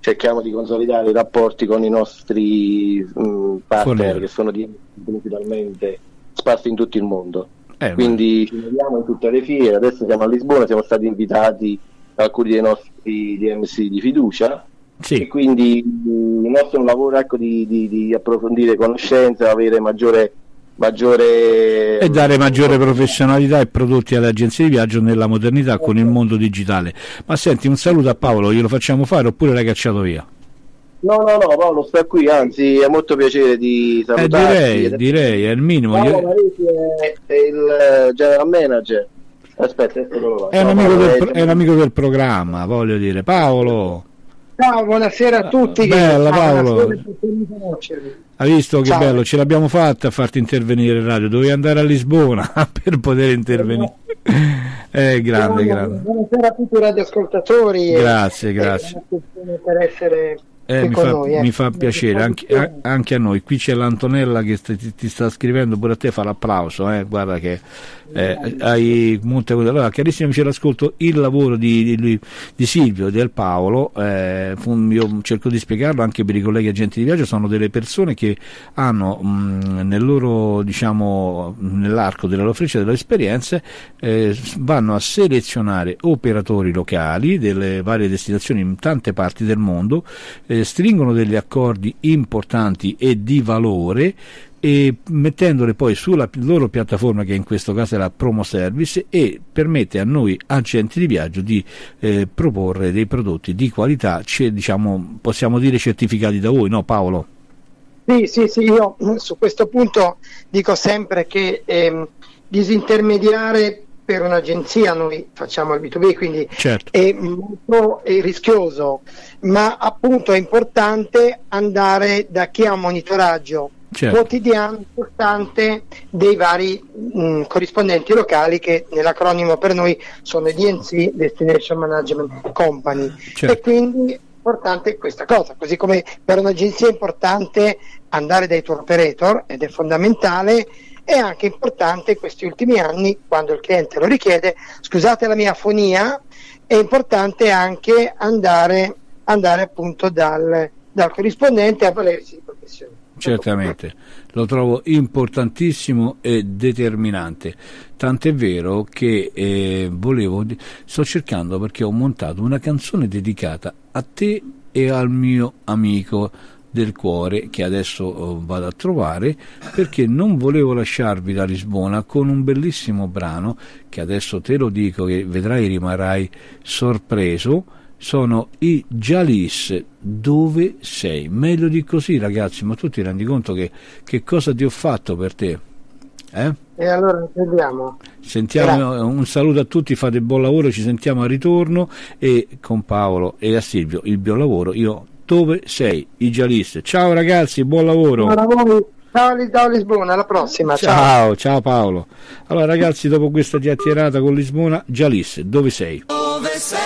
cerchiamo di consolidare i rapporti con i nostri mh, partner Fornitori. che sono di- principalmente sparsi in tutto il mondo. Eh, Quindi ci vediamo in tutte le fiere, adesso siamo a Lisbona, siamo stati invitati da alcuni dei nostri DMC di fiducia e sì, quindi il nostro è lavoro ecco, di, di- di approfondire conoscenze, avere maggiore, maggiore e dare maggiore professionalità e prodotti alle agenzie di viaggio nella modernità con il mondo digitale. Ma senti, un saluto a Paolo, glielo facciamo fare oppure l'hai cacciato via? No, no, no, Paolo sta qui, anzi è molto piacere di Eh, salutarti. direi, direi, è il minimo. Paolo Io- è, è il eh, general manager. Aspetta. È un, No, amico Paolo, del, è un amico del programma, voglio dire. Paolo, Ciao, buonasera a tutti. Bella, Ah, Paolo. hai visto che Ciao. bello? Ce l'abbiamo fatta a farti intervenire in radio. Dovevi andare a Lisbona per poter intervenire. Eh, grande, Buonasera- grande. Buonasera a tutti i radioascoltatori. e- Grazie, e grazie. grazie per essere Eh, mi, fa, noi. mi ecco. fa piacere anche, a- anche a noi. Qui c'è l'Antonella che st- ti, sta scrivendo, pure a te fa l'applauso. Eh? Guarda che eh, hai molte cose. Allora, carissimi amici all'ascolto, il lavoro di, di- di Silvio e del Paolo, eh, io cerco di spiegarlo anche per i colleghi agenti di viaggio, sono delle persone che hanno mh, nel loro, diciamo, nell'arco delle loro frecce delle esperienze, eh, vanno a selezionare operatori locali delle varie destinazioni in tante parti del mondo, eh, stringono degli accordi importanti e di valore e mettendole poi sulla loro piattaforma che in questo caso è la Promo Service e permette a noi agenti di viaggio di eh, proporre dei prodotti di qualità, diciamo, possiamo dire certificati da voi, no Paolo? Sì, sì, sì, io su questo punto dico sempre che ehm, disintermediare per un'agenzia, noi facciamo il B2B, quindi Certo. è molto è rischioso, ma appunto è importante andare da chi ha un monitoraggio Certo. quotidiano, costante dei vari mh, corrispondenti locali che nell'acronimo per noi sono DNC, Destination Management Company. Certo. E quindi è importante questa cosa, così come per un'agenzia è importante andare dai tour operator ed è fondamentale, è anche importante in questi ultimi anni, quando il cliente lo richiede, scusate la mia fonia, è importante anche andare andare appunto dal, dal corrispondente a valersi di professione. Certamente, lo trovo importantissimo e determinante. Tant'è vero che eh, volevo, sto cercando perché ho montato una canzone dedicata a te e al mio amico del cuore che adesso oh, vado a trovare perché non volevo lasciarvi da Lisbona con un bellissimo brano che adesso te lo dico che vedrai rimarrai sorpreso. Sono i Jalis. Dove sei? Meglio di così ragazzi ma tu ti rendi conto che, che cosa ti ho fatto per te? Eh? e allora sentiamo sentiamo Grazie. un saluto a tutti fate buon lavoro ci sentiamo a ritorno. E con Paolo e a Silvio il buon lavoro io dove sei, i Gialiste. Ciao ragazzi, buon lavoro. Ciao, ciao Lisbona, alla prossima. Ciao. ciao, ciao Paolo. Allora ragazzi, dopo questa chiacchierata con Lisbona, Gialisse, dove sei? Dove sei?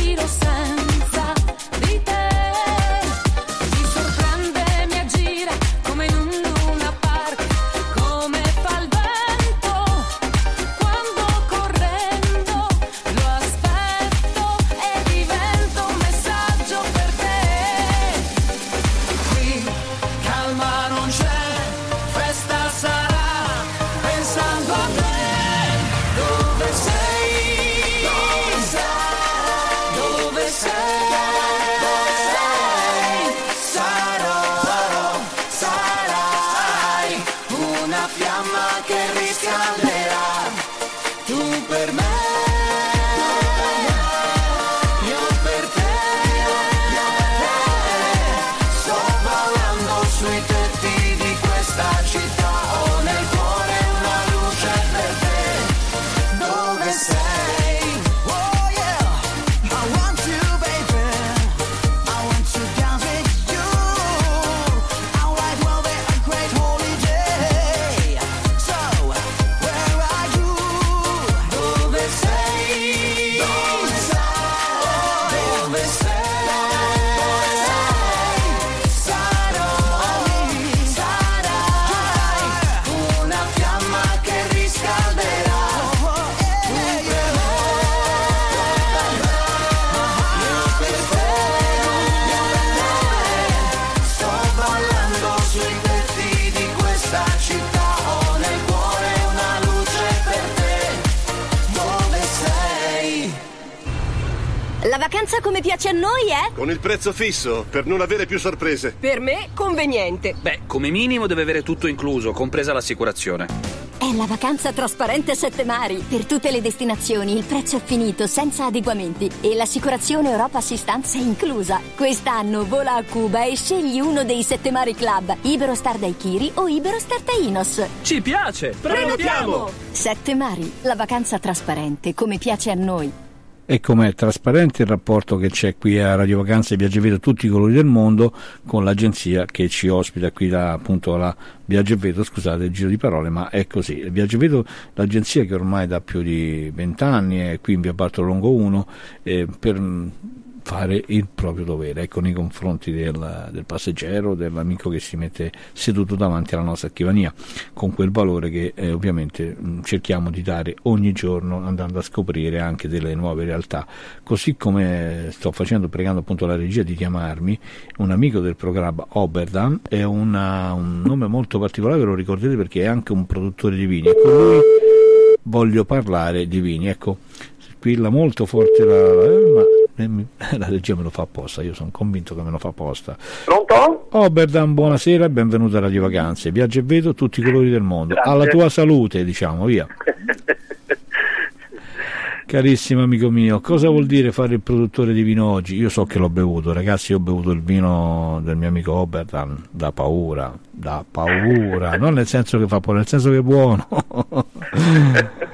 Vacanza Con il prezzo fisso, per non avere più sorprese. Per me, conveniente. Beh, come minimo deve avere tutto incluso, compresa l'assicurazione. È la vacanza trasparente Sette Mari. Per tutte le destinazioni il prezzo è finito senza adeguamenti e l'assicurazione Europa Assistanza è inclusa. Quest'anno vola a Cuba e scegli uno dei Sette Mari Club, Iberostar Daikiri o Iberostar Tainos. Ci piace! Prenotiamo! Sette Mari, la vacanza trasparente come piace a noi. E com'è trasparente il rapporto che c'è qui a Radio Vacanze Viaggio e Vedo tutti i colori del mondo con l'agenzia che ci ospita qui da appunto la Viaggio Vedo, scusate il giro di parole, ma è così. Viaggio Vedo, l'agenzia che ormai da più di vent'anni è qui in via Bartolongo 1 eh, per fare il proprio dovere ecco, nei confronti del, del passeggero, dell'amico che si mette seduto davanti alla nostra scrivania, con quel valore che eh, ovviamente mh, cerchiamo di dare ogni giorno andando a scoprire anche delle nuove realtà. Così come sto facendo, pregando appunto la regia di chiamarmi, un amico del programma Oberdam è una, un nome molto particolare, ve lo ricordate perché è anche un produttore di vini e con lui voglio parlare di vini. Ecco, squilla molto forte la, eh, ma la regia me lo fa apposta, io sono convinto che me lo fa apposta. Pronto? Oberdan, buonasera e benvenuto a Radio Vacanze. Viaggio e vedo tutti i colori del mondo. Grazie. Alla tua salute, diciamo, via. Carissimo amico mio, cosa vuol dire fare il produttore di vino oggi? Io so che l'ho bevuto, ragazzi, ho bevuto il vino del mio amico Oberdan, da paura, da paura, non nel senso che fa paura, nel senso che è buono.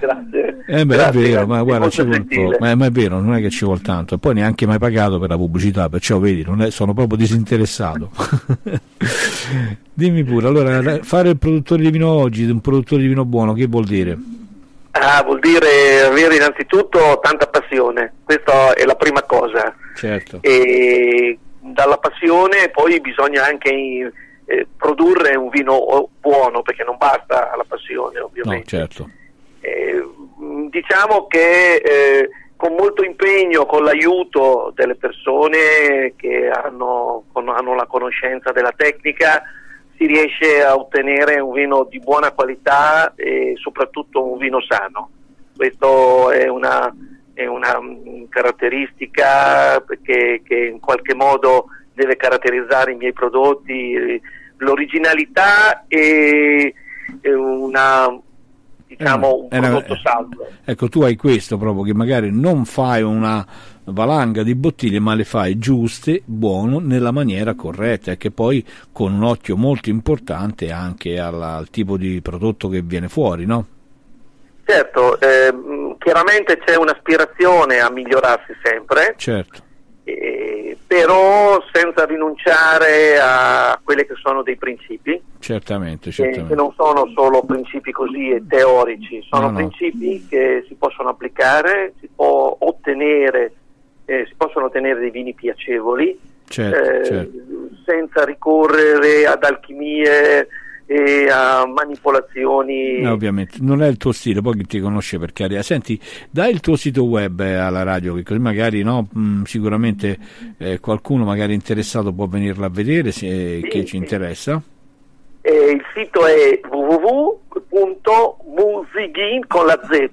grazie. Eh beh, Grazie, è vero, grazie, ma guarda, ci vuole un gentile. po'. Ma, ma è vero, non è che ci vuole tanto, e poi neanche mai pagato per la pubblicità, perciò vedi, non è- sono proprio disinteressato. Dimmi pure, allora, fare il produttore di vino oggi, un produttore di vino buono, che vuol dire? Ah, vuol dire avere innanzitutto tanta passione, questa è la prima cosa. Certo. E dalla passione poi bisogna anche eh, produrre un vino buono, perché non basta la passione No, ovviamente. certo. Diciamo che eh, con molto impegno, con l'aiuto delle persone che hanno, con- hanno la conoscenza della tecnica, si riesce a ottenere un vino di buona qualità e soprattutto un vino sano. Questa è una, è una mh, caratteristica che, che in qualche modo deve caratterizzare i miei prodotti, l'originalità e una diciamo un È una- prodotto saldo. Ecco, tu hai questo proprio, che magari non fai una valanga di bottiglie, ma le fai giuste, buono, nella maniera corretta e che poi con un occhio molto importante anche alla- al tipo di prodotto che viene fuori, no? Certo, ehm, chiaramente c'è un'aspirazione a migliorarsi sempre, Certo. Però senza rinunciare a quelli che sono dei principi, Certamente, certamente. che non sono solo principi così teorici, sono No, no. principi che si possono applicare, si può ottenere, eh, si possono ottenere dei vini piacevoli, Certo, eh, certo. senza ricorrere ad alchimie e a manipolazioni. Eh, ovviamente non è il tuo stile, poi chi ti conosce per carità. Senti, dai il tuo sito web eh, alla radio, che così magari no, mh, sicuramente eh, qualcuno magari interessato può venirla a vedere se che ci interessa. Eh, il sito è www.musigin con la z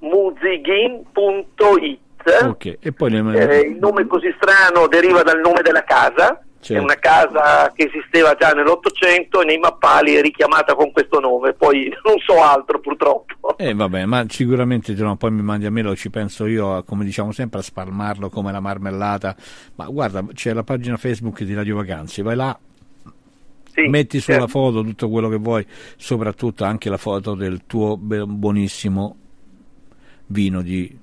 musigin.it Ok, e poi le- Eh, il nome così strano deriva dal nome della casa Certo. è una casa che esisteva già nell'Ottocento e nei mappali è richiamata con questo nome poi non so altro purtroppo Eh vabbè, ma sicuramente no, poi mi mandi a me, lo ci penso io, come diciamo sempre, a spalmarlo come la marmellata. Ma guarda, c'è la pagina Facebook di Radio Vacanze, vai là, Sì, metti sulla certo. foto tutto quello che vuoi, soprattutto anche la foto del tuo buonissimo vino di...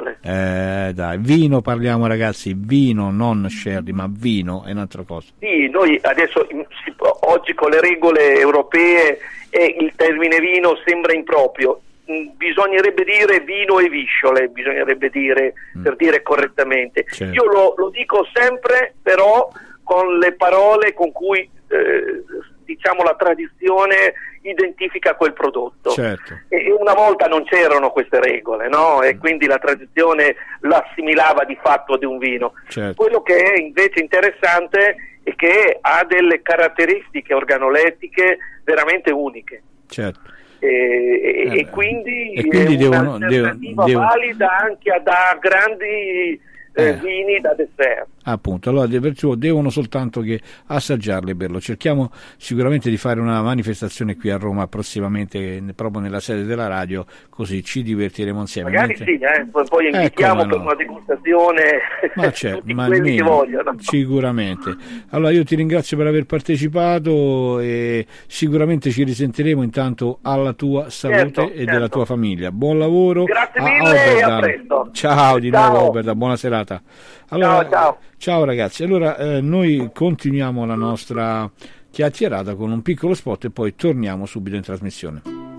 di Visciole Eh dai, vino parliamo ragazzi, vino, non sherry, ma vino è un'altra cosa. Sì, noi adesso oggi con le regole europee eh, il termine vino sembra improprio. Mm, Bisognerebbe dire vino e visciole, bisognerebbe dire per dire correttamente. Certo. Io lo, lo dico sempre, però con le parole con cui eh, diciamo la tradizione identifica quel prodotto. Certo. E una volta non c'erano queste regole, no? E quindi la tradizione l'assimilava di fatto di un vino. Certo. Quello che è invece interessante è che ha delle caratteristiche organolettiche veramente uniche. Certo. E, Eh e quindi, E quindi è un'alternativa devo- devo- valida anche a da grandi eh, Eh. vini da dessert. Appunto, allora perciò devono soltanto che assaggiarle e berlo. Cerchiamo sicuramente di fare una manifestazione qui a Roma prossimamente, proprio nella sede della radio, così ci divertiremo insieme. Magari Mentre... sì, eh? poi, poi invitiamo come per no. una degustazione Ma c'è, tutti ma quelli vogliono. sicuramente. Allora io ti ringrazio per aver partecipato e sicuramente ci risentiremo intanto alla tua salute Certo, e certo. della tua famiglia. Buon lavoro. Grazie a mille e a Oberdan. presto. Ciao di Ciao. nuovo Oberdan, buona serata. Allora, Ciao, ciao. ciao ragazzi, allora eh, noi continuiamo la nostra chiacchierata con un piccolo spot e poi torniamo subito in trasmissione.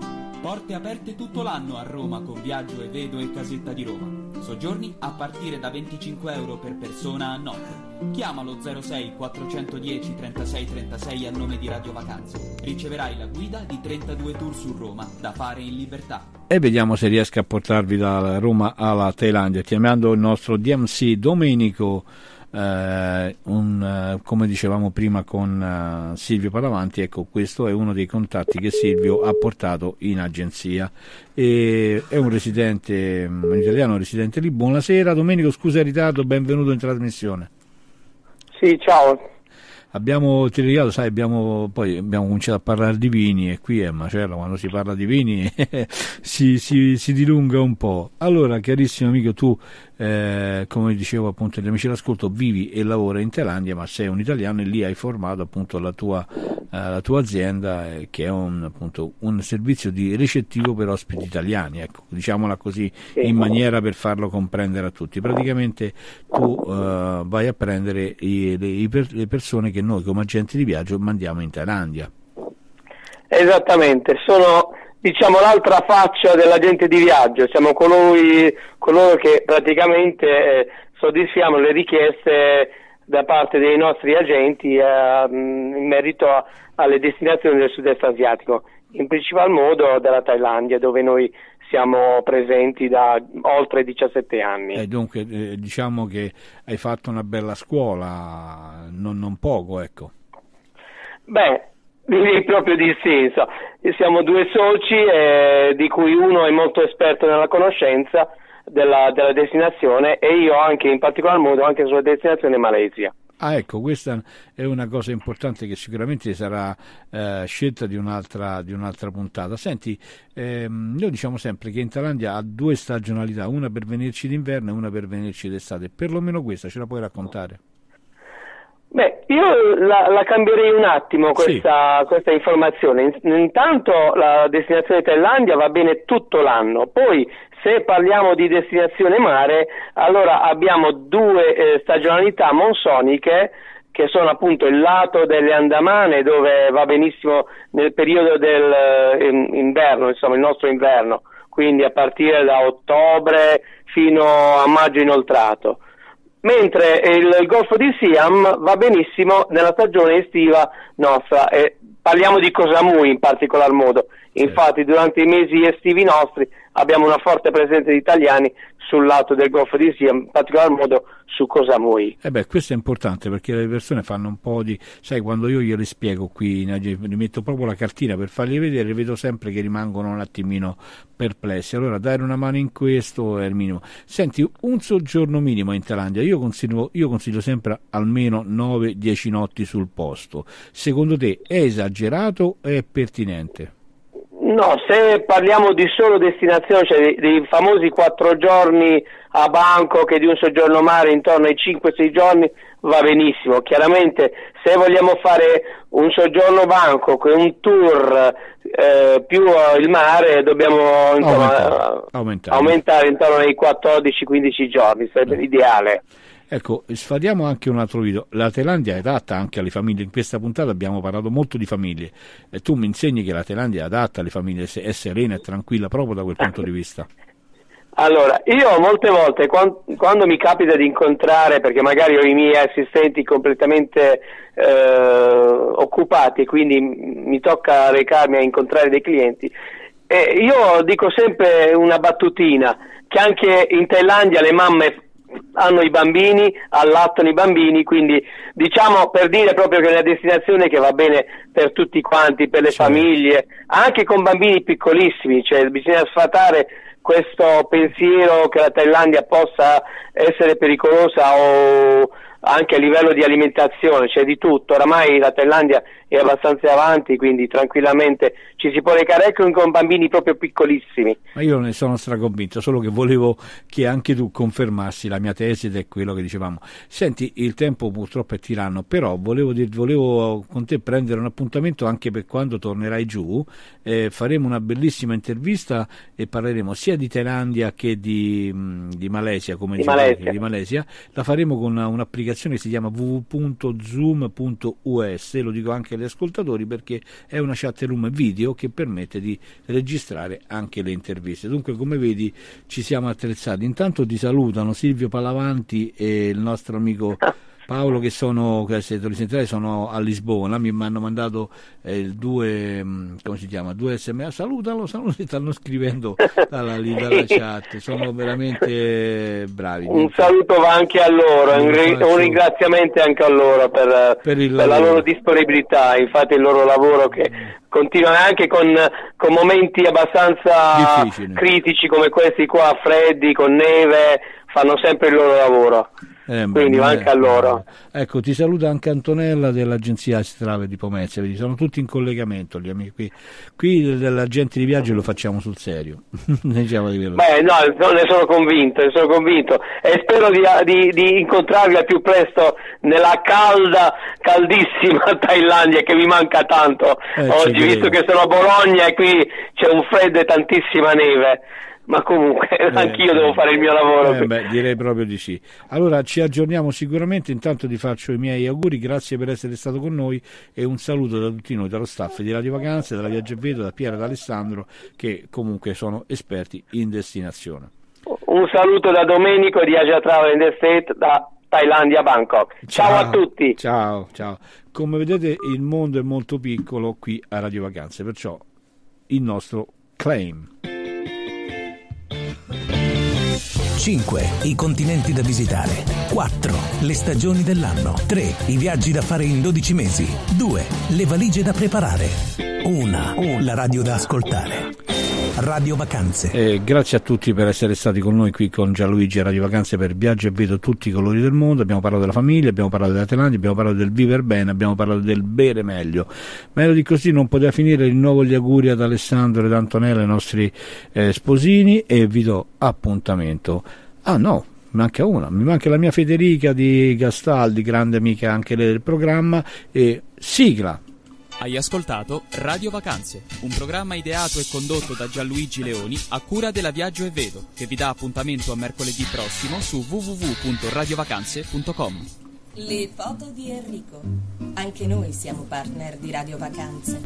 Porte aperte tutto l'anno a Roma con Viaggio e Vedo e Casetta di Roma. Soggiorni a partire da 25 euro per persona a notte. Chiamalo 06 410 36 36 a nome di Radio Vacanze. Riceverai la guida di 32 tour su Roma da fare in libertà. E vediamo se riesco a portarvi da Roma alla Thailandia, chiamando il nostro DMC Domenico, eh, un, eh, come dicevamo prima con eh, Silvio Padavanti, ecco questo è uno dei contatti che Silvio ha portato in agenzia. E è un residente, mm, un italiano residente lì. Buonasera Domenico, scusa il ritardo, benvenuto in trasmissione. Sì, ciao. Abbiamo, ti ricordo, sai, abbiamo, poi abbiamo cominciato a parlare di vini e qui è macello, quando si parla di vini si, si, si dilunga un po'. Allora, carissimo amico, tu, eh, come dicevo appunto agli amici d'ascolto, vivi e lavori in Thailandia, ma sei un italiano e lì hai formato appunto la tua, eh, la tua azienda eh, che è un, appunto, un servizio di ricettivo per ospiti italiani, ecco, diciamola così, in maniera per farlo comprendere a tutti. Praticamente tu eh, vai a prendere i- le, i per- le persone che noi come agenti di viaggio mandiamo in Thailandia. Esattamente, sono diciamo l'altra faccia dell'agente di viaggio, siamo colui, coloro che praticamente eh, soddisfiamo le richieste da parte dei nostri agenti eh, in merito a- alle destinazioni del sud-est asiatico, in principal modo della Thailandia dove noi siamo presenti da oltre 17 anni. E dunque eh, diciamo che hai fatto una bella scuola, non, non poco, ecco. Beh, direi proprio di sì, insomma. siamo due soci eh, di cui uno è molto esperto nella conoscenza della, della destinazione e io anche in particolar modo anche sulla destinazione Malesia. Ah, ecco, questa è una cosa importante che sicuramente sarà eh, scelta di un'altra, di un'altra puntata. Senti, ehm, noi diciamo sempre che in Thailandia ha due stagionalità, una per venirci d'inverno e una per venirci d'estate. Perlomeno questa ce la puoi raccontare? Beh, io la, la cambierei un attimo questa, questa informazione. In- Intanto la destinazione Thailandia va bene tutto l'anno, poi se parliamo di destinazione mare, allora abbiamo due eh, stagionalità monsoniche che sono appunto il lato delle Andamane dove va benissimo nel periodo dell'inverno, insomma il nostro inverno, quindi a partire da ottobre fino a maggio inoltrato mentre il, Golfo di Siam va benissimo nella stagione estiva nostra e parliamo di Koh Samui in particolar modo. Infatti durante i mesi estivi nostri abbiamo una forte presenza di italiani sul lato del Golfo di Siam, in particolar modo su Koh Samui. Eh beh, questo è importante perché le persone fanno un po' di... Sai, quando io glieli spiego qui, gli metto proprio la cartina per farli vedere, vedo sempre che rimangono un attimino perplessi. Allora, dare una mano in questo è il minimo. Senti, un soggiorno minimo in Thailandia, io consiglio, io consiglio sempre almeno 9-10 notti sul posto. Secondo te è esagerato o è pertinente? No, se parliamo di solo destinazione, cioè dei, dei famosi quattro giorni a Bangkok e di un soggiorno mare intorno ai 5-6 giorni, va benissimo. Chiaramente se vogliamo fare un soggiorno Bangkok e un tour eh, più il mare, dobbiamo insomma, Aumentare, aumentare. aumentare intorno ai 14-15 giorni, sarebbe l'ideale. Ecco, sfadiamo anche un altro video. La Thailandia è adatta anche alle famiglie. In questa puntata abbiamo parlato molto di famiglie. E tu mi insegni che la Thailandia è adatta alle famiglie, è serena e tranquilla proprio da quel punto di vista. Allora, io molte volte quan- quando, mi capita di incontrare, perché magari ho i miei assistenti completamente eh, occupati quindi mi tocca recarmi a incontrare dei clienti, eh, io dico sempre una battutina, che anche in Thailandia le mamme hanno i bambini, allattano i bambini, quindi diciamo per dire proprio che è una destinazione che va bene per tutti quanti, per le famiglie, anche con bambini piccolissimi, cioè bisogna sfatare questo pensiero che la Thailandia possa essere pericolosa o anche a livello di alimentazione, c'è di tutto, oramai la Thailandia è abbastanza avanti, quindi tranquillamente ci si può recare anche con bambini proprio piccolissimi. Ma io ne sono straconvinto, solo che volevo che anche tu confermassi la mia tesi ed è quello che dicevamo. Senti, il tempo purtroppo è tiranno, però volevo, volevo con te prendere un appuntamento anche per quando tornerai giù, eh, faremo una bellissima intervista e parleremo sia di Thailandia che di, di Malesia, come di Malesia. di Malesia, la faremo con una, un'applicazione che si chiama www.zoom.us, lo dico anche agli ascoltatori perché è una chat room video che permette di registrare anche le interviste. Dunque, come vedi, ci siamo attrezzati. Intanto ti salutano Silvio Palavanti e il nostro amico Paolo che sono, sentirai, sono a Lisbona, mi hanno mandato eh, due, mm, come si chiama, due sms, salutalo, salutalo, stanno scrivendo dalla, dalla chat, sono veramente bravi. Un saluto va anche a loro, un, un ringraziamento anche a loro per, per, per la loro disponibilità, infatti il loro lavoro che continua anche con, con momenti abbastanza Difficile. critici come questi qua, freddi, con neve, fanno sempre il loro lavoro. Eh, Quindi va anche a loro. Ecco, ti saluta anche Antonella dell'agenzia Strave di Pomezia, vedi, sono tutti in collegamento gli amici qui. Qui dell'agente di viaggio lo facciamo sul serio. diciamo di Beh, no, ne sono convinto, ne sono convinto e spero di, di, di incontrarvi al più presto nella calda, caldissima Thailandia che mi manca tanto eh, oggi, visto che sono a Bologna e qui c'è un freddo e tantissima neve ma comunque eh, anch'io devo fare il mio lavoro. Eh, beh, direi proprio di sì. Allora ci aggiorniamo sicuramente, intanto ti faccio i miei auguri, grazie per essere stato con noi e un saluto da tutti noi, dallo staff di Radio Vacanze, dalla Viaggio e Vedo, da Piero e da Alessandro che comunque sono esperti in destinazione. Un saluto da Domenico di Asia Travel in the State da Thailandia, Bangkok. Ciao, ciao, a tutti. Ciao, ciao. Come vedete il mondo è molto piccolo qui a Radio Vacanze, perciò il nostro claim. 5. I continenti da visitare. 4. Le stagioni dell'anno. 3. I viaggi da fare in 12 mesi. 2. Le valigie da preparare. 1. La radio da ascoltare. Radio Vacanze. Eh, grazie a tutti per essere stati con noi qui con Gianluigi a Radio Vacanze per Viaggio e Vedo tutti i colori del mondo. Abbiamo parlato della famiglia, abbiamo parlato della Thailandia, abbiamo parlato del vivere bene, abbiamo parlato del bere meglio. Meglio di così non poteva finire. Rinnovo gli auguri ad Alessandro ed Antonella, i nostri eh, sposini, e vi do appuntamento. Ah no, manca una, mi manca la mia Federica di Gastaldi, grande amica anche lei del programma, e sigla. Hai ascoltato Radio Vacanze, un programma ideato e condotto da Gianluigi Leoni a cura della Viaggio e Vedo, che vi dà appuntamento a mercoledì prossimo su www.radiovacanze.com. Le foto di Enrico. Anche noi siamo partner di Radio Vacanze.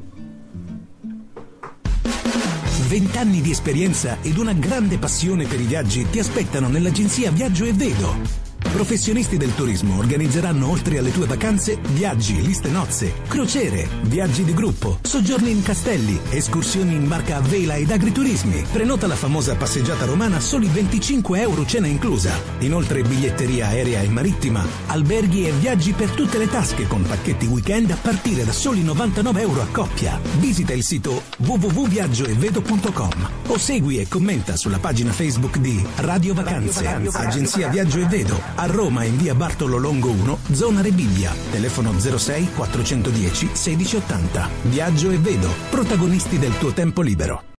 Vent'anni di esperienza ed una grande passione per i viaggi ti aspettano nell'agenzia Viaggio e Vedo. Professionisti del turismo organizzeranno oltre alle tue vacanze viaggi, liste nozze, crociere, viaggi di gruppo, soggiorni in castelli, escursioni in barca a vela ed agriturismi. Prenota la famosa passeggiata romana a soli 25 euro cena inclusa. Inoltre biglietteria aerea e marittima, alberghi e viaggi per tutte le tasche con pacchetti weekend a partire da soli 99 euro a coppia. Visita il sito www.viaggioevedo.com o segui e commenta sulla pagina Facebook di Radio Vacanze, Agenzia Viaggio e Vedo a Roma in via Bartolo Longo 1, zona Rebibbia. Telefono 06 410 1680. Viaggio e vedo. Protagonisti del tuo tempo libero.